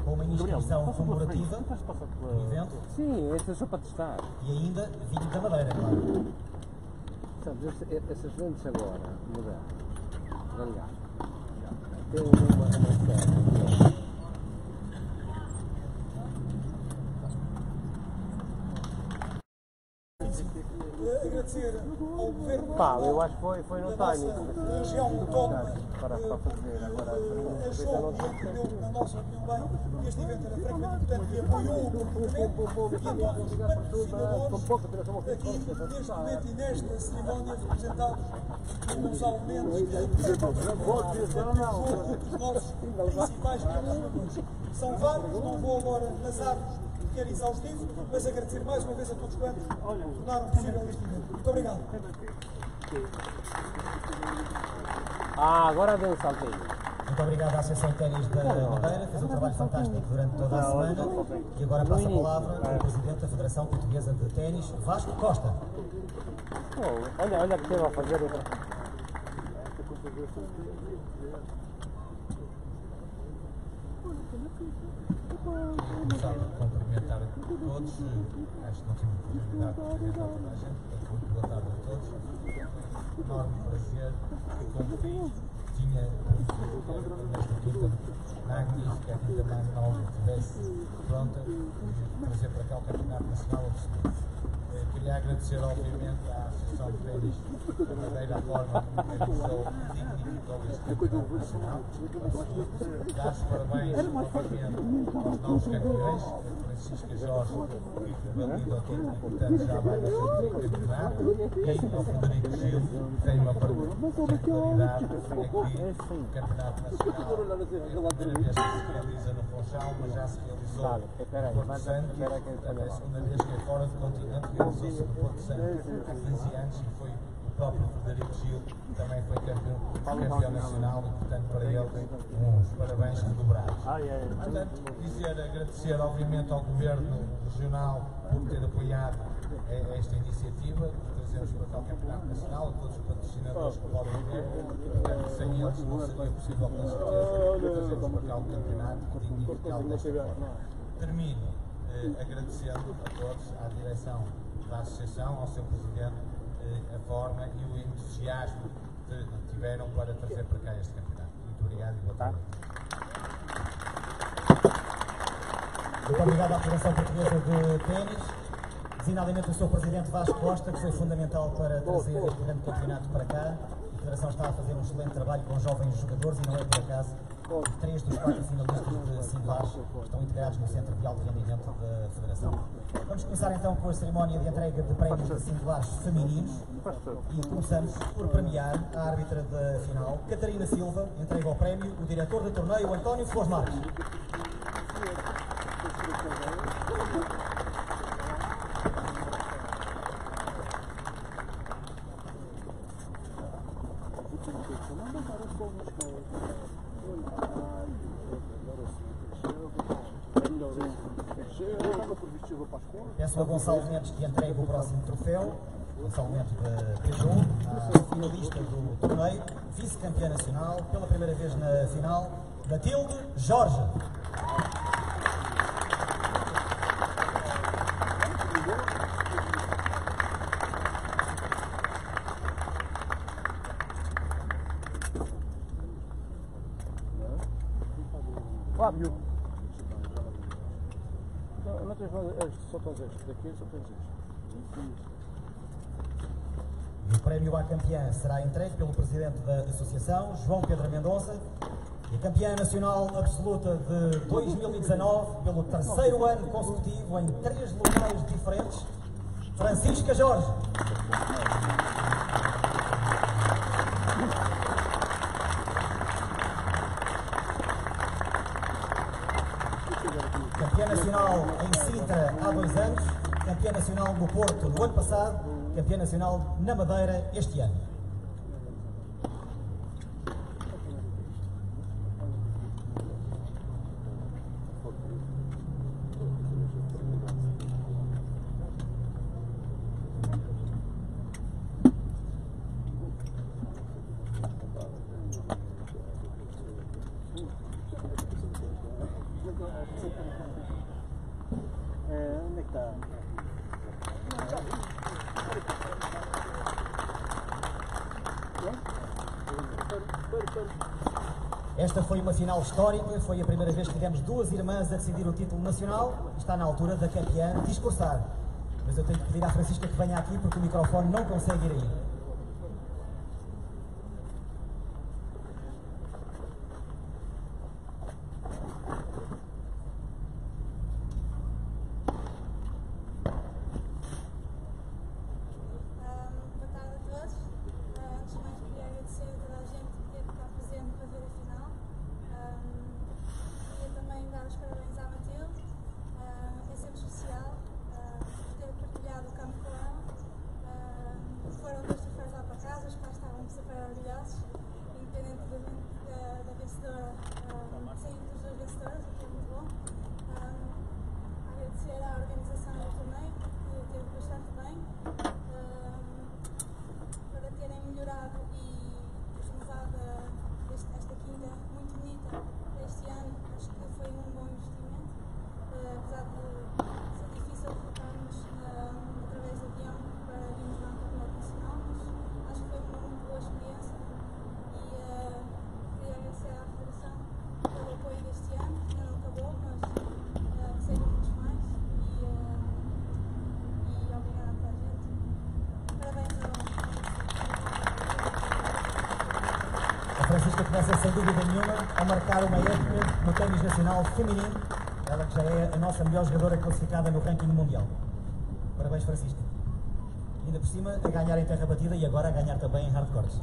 com uma inscrição comemorativa do evento Sim, este é só para testar. e ainda vinho da Madeira, claro. Sabes, essas lentes agora, modernas, aliás, tem uma, uma agradecer ao Governo Pá, eu acho que foi, foi no timing. região autónoma Para, para fazer agora. achou e entendeu, na nossa opinião bem, que este evento era francamente importante e apoiou o comportamento e a todos os patrocinadores aqui neste momento e nesta cerimónia representados por Gonçalo Mendes e representados dos nossos principais patrocinadores. São vários, não vou agora árvores que era exaustivo, mas agradecer mais uma vez a todos quantos tornaram possível este evento. Muito obrigado. Ah, agora deu um saltinho. Muito obrigado à Associação de Ténis da Madeira, fez um trabalho fantástico durante toda a semana e agora passa a palavra ao Presidente da Federação Portuguesa de Ténis, Vasco Costa. Oh, olha, olha o que teve a fazer. Começar a cumprimentar todos. Acho que não tive oportunidade de cumprimentar toda a gente. Muito boa tarde a todos. Enorme prazer. Cumpri. Tinha nesta quinta magnífica, a quinta mais nova, estivesse pronta e trazer para cá o Campeonato Nacional Absoluto. Eh, Queria agradecer, obviamente, à Associação de Ténis da Madeira a forma como realizou dignificou este Campeonato Nacional. Os parabéns novamente aos novos campeões, a Francisca Jorge, que valida o título, portanto já vai no seu campeonato, e ao Frederico Gil, que tem uma particularidade, é que o Campeonato Nacional é a primeira vez que se realiza no Funchal, mas já se realizou Vale, espera aí, no Porto vai- Santo, espera aí que eu portanto, é a falo. segunda vez que Porto Santo há 15 anos e foi próprio Frederico Gil que também foi campeão, campeão nacional e, portanto, para ele, uns parabéns redobrados. Portanto, dizer, agradecer, obviamente, ao Governo Regional por ter apoiado eh, esta iniciativa, por trazermos para cá o Campeonato Nacional, a todos os patrocinadores que podem ver, e, portanto, sem eles não seria possível, com certeza, trazermos para cá o campeonato dignificá-lo desta forma. Termino eh, agradecendo a todos, à direção da Associação, ao seu Presidente, a forma e o entusiasmo que tiveram para trazer para cá este campeonato. Muito obrigado e boa tarde. Muito obrigado à Federação Portuguesa de Ténis, designadamente o seu Presidente Vasco Costa, que foi fundamental para trazer este grande campeonato para cá. A Federação está a fazer um excelente trabalho com jovens jogadores e não é por acaso. Três dos quatro finalistas de singulares estão integrados no Centro de Alto Rendimento da Federação. Vamos começar então com a cerimónia de entrega de prémios de singulares femininos e começamos por premiar a árbitra da final, Catarina Silva, entrega o prémio o diretor do torneio, António Flores Marques. Peço a Gonçalo Mendes que entregue o próximo troféu. Gonçalo Mendes de a finalista do torneio, vice-campeã nacional, pela primeira vez na final, Matilde Jorge. Fábio! Não, não tens mais. Só tens este. Daqui só tens este. O prémio à campeã será entregue pelo presidente da associação, João Pedro Mendonça, e campeã nacional absoluta de 2019, pelo terceiro ano consecutivo em três locais diferentes, Francisca Jorge. Campeã nacional em Sintra há dois anos, campeã nacional no Porto no ano passado, campeã nacional na Madeira este ano. É, onde é que está? Esta foi uma final histórica, foi a primeira vez que tivemos duas irmãs a decidir o título nacional. Está na altura da campeã discursar. Mas eu tenho que pedir à Francisca que venha aqui porque o microfone não consegue ir aí. Boa tarde a todos. Ah, Antes de mais, queria agradecer a toda a gente que esteve cá presente para ver a final. Ah, Queria também dar os parabéns à Matilde. Ah, É sempre especial ah, ter partilhado o campo com ela. Ah, Foram dois troféus lá para casa, os pais estavam super orgulhosos, independentemente da, da vencedora, ah, sair dos dois vencedores, o que é muito bom. Ah, Agradecer à organização do torneio, que esteve bastante bem. Ah, para terem melhorado e renovado este, esta quinta muito bonita este ano. Acho que foi um bom investimento, eh, apesar de ser difícil focarmos na, através do avião para irmos lá no Campeonato Nacional, mas acho que foi uma muito boa experiência e eh, queria agradecer à Federação pelo apoio deste ano, que ainda não acabou, mas eh, que sejam muitos mais e, eh, e obrigada a toda a gente. Parabéns ao A Francisca começa sem dúvida nenhuma a marcar uma época no ténis nacional feminino, ela que já é a nossa melhor jogadora classificada no ranking mundial. Parabéns, Francisca. E ainda por cima, a ganhar em terra batida e agora a ganhar também em hardcores.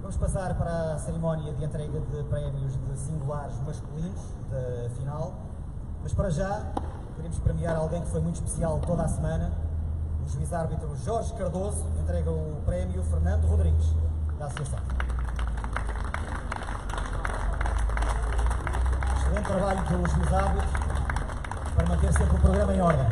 Vamos passar para a cerimónia de entrega de prémios de singulares masculinos da final, mas para já queremos premiar alguém que foi muito especial toda a semana. O juiz árbitro Jorge Cardoso entrega o prémio Fernando Rodrigues, da Associação. Excelente trabalho do juiz árbitro para manter sempre o programa em ordem.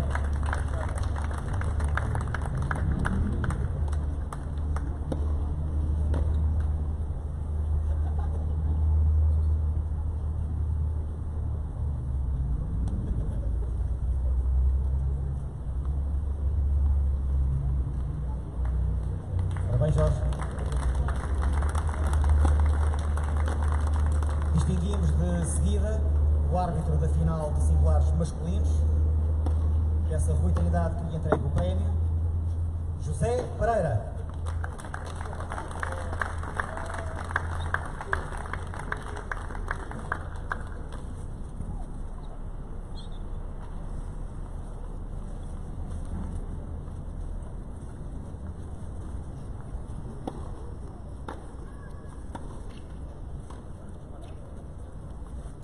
Parabéns, Jorge. Distinguimos de seguida o árbitro da final de singulares masculinos, essa Rui Trindade que lhe entrega o prémio, José Pereira.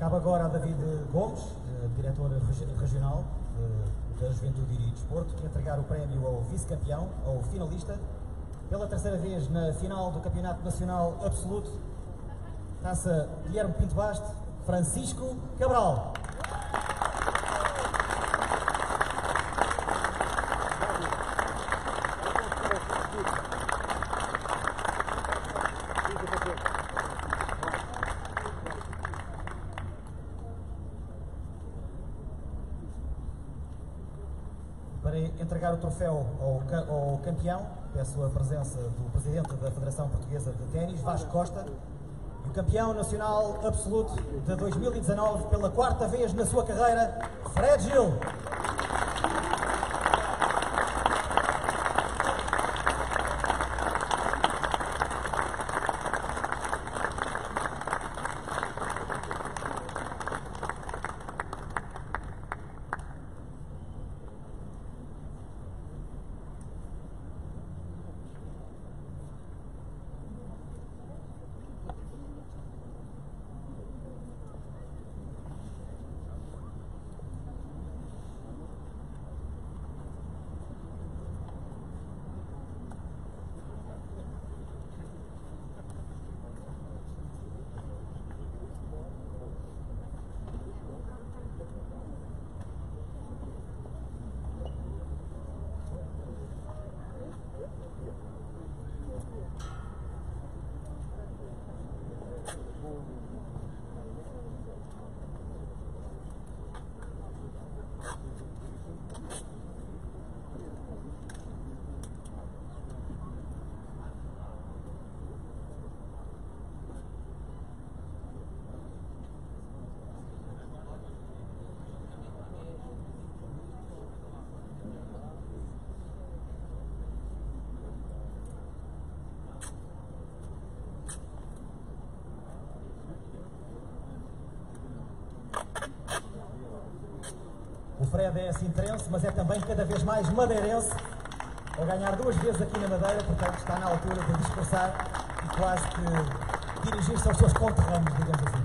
Cabe agora a David Gomes, eh, diretor regi- regional eh, da Juventude e Desporto, que entregar o prémio ao vice-campeão, ao finalista, pela terceira vez na final do Campeonato Nacional Absoluto, taça Guilherme Pinto Baste, Francisco Cabral. Para entregar o troféu ao, ao campeão, peço a presença do presidente da Federação Portuguesa de Ténis, Vasco Costa, e o campeão nacional absoluto de 2019, pela quarta vez na sua carreira, Fred Gil. O Fred é sintrense, mas é também cada vez mais madeirense, a ganhar duas vezes aqui na Madeira, portanto está na altura de discursar e quase que dirigir-se aos seus conterrâneos, digamos assim.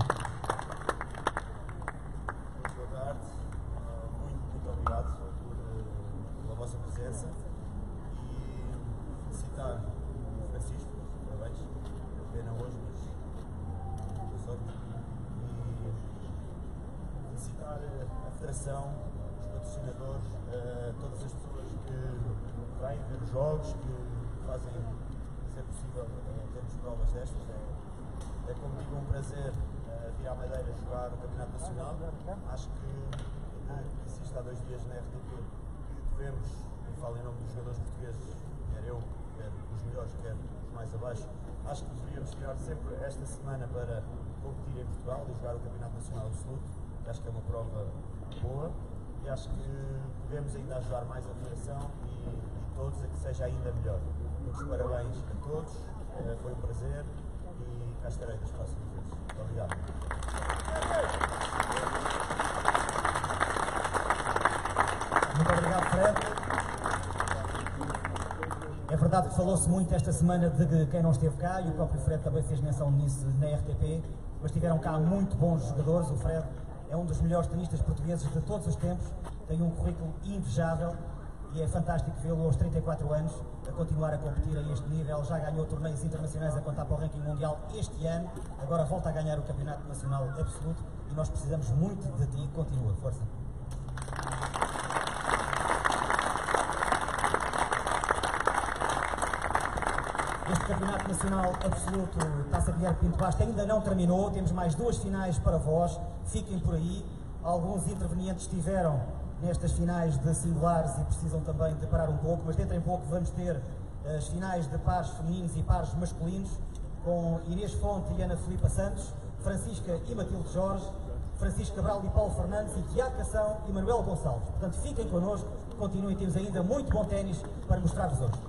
Muito boa tarde, Uh, muito, muito obrigado por, uh, pela vossa presença e felicitar o Francisco, parabéns, pena hoje, mas boa sorte. E felicitar uh, a Federação, os patrocinadores, uh, todas as pessoas que vêm ver os jogos, que fazem ser possível uh, termos provas destas. É, é como digo, um prazer uh, vir à Madeira jogar o Campeonato Nacional. Acho que uh, disse isto há dois dias na RTP, que devemos, e falo em nome dos jogadores portugueses, quer eu, quer os melhores, quer os mais abaixo, acho que deveríamos tirar sempre esta semana para competir em Portugal e jogar o Campeonato Nacional Absoluto, é uma prova boa e acho que podemos ainda ajudar mais a Federação e, e todos a que seja ainda melhor. Muitos parabéns a todos, eh, foi um prazer e cá estarei das próximas. Muito obrigado. Muito obrigado, Fred. É verdade que falou-se muito esta semana de quem não esteve cá e o próprio Fred também fez menção nisso na RTP, mas tiveram cá muito bons jogadores. O Fred é um dos melhores tenistas portugueses de todos os tempos, tem um currículo invejável e é fantástico vê-lo aos 34 anos a continuar a competir a este nível. Já ganhou torneios internacionais a contar para o ranking mundial este ano, agora volta a ganhar o Campeonato Nacional Absoluto e nós precisamos muito de ti. Continua, força. Este Campeonato Nacional Absoluto Taça Guilherme Pinto Basta ainda não terminou, temos mais duas finais para vós, fiquem por aí. Alguns intervenientes estiveram nestas finais de singulares e precisam também de parar um pouco, mas dentro em pouco vamos ter as finais de pares femininos e pares masculinos com Inês Fonte e Ana Filipa Santos, Francisca e Matilde Jorge, Francisco Cabral e Paulo Fernandes e Tiago Cação e Manuel Gonçalves. Portanto, fiquem connosco, continuem, temos ainda muito bom ténis para mostrar-vos hoje.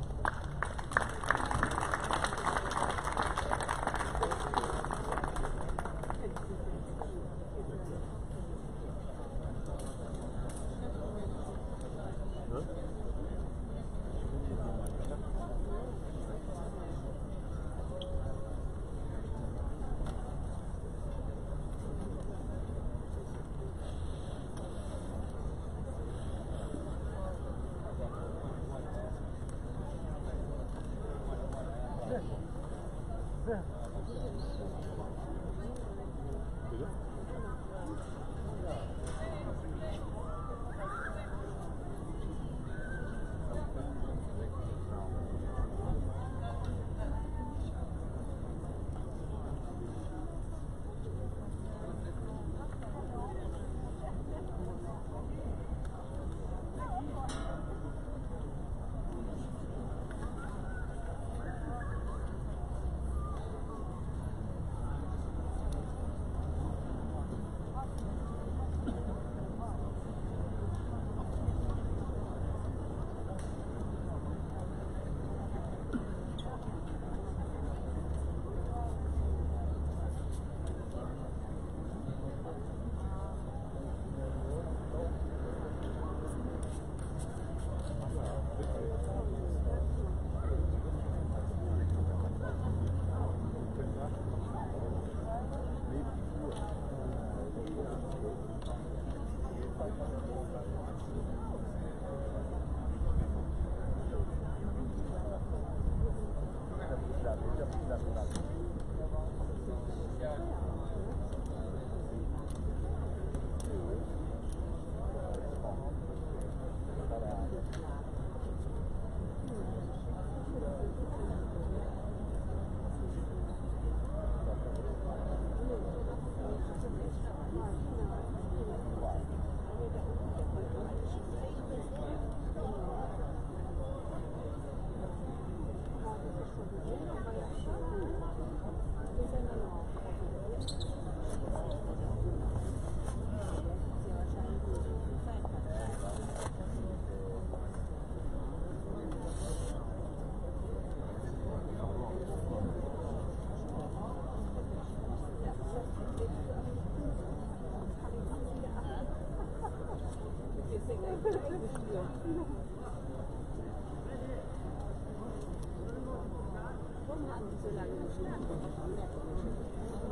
an, so.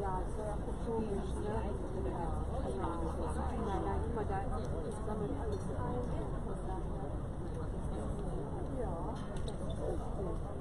Ja, es komisch, ne? Ja, alles ein. Ja, das ist richtig.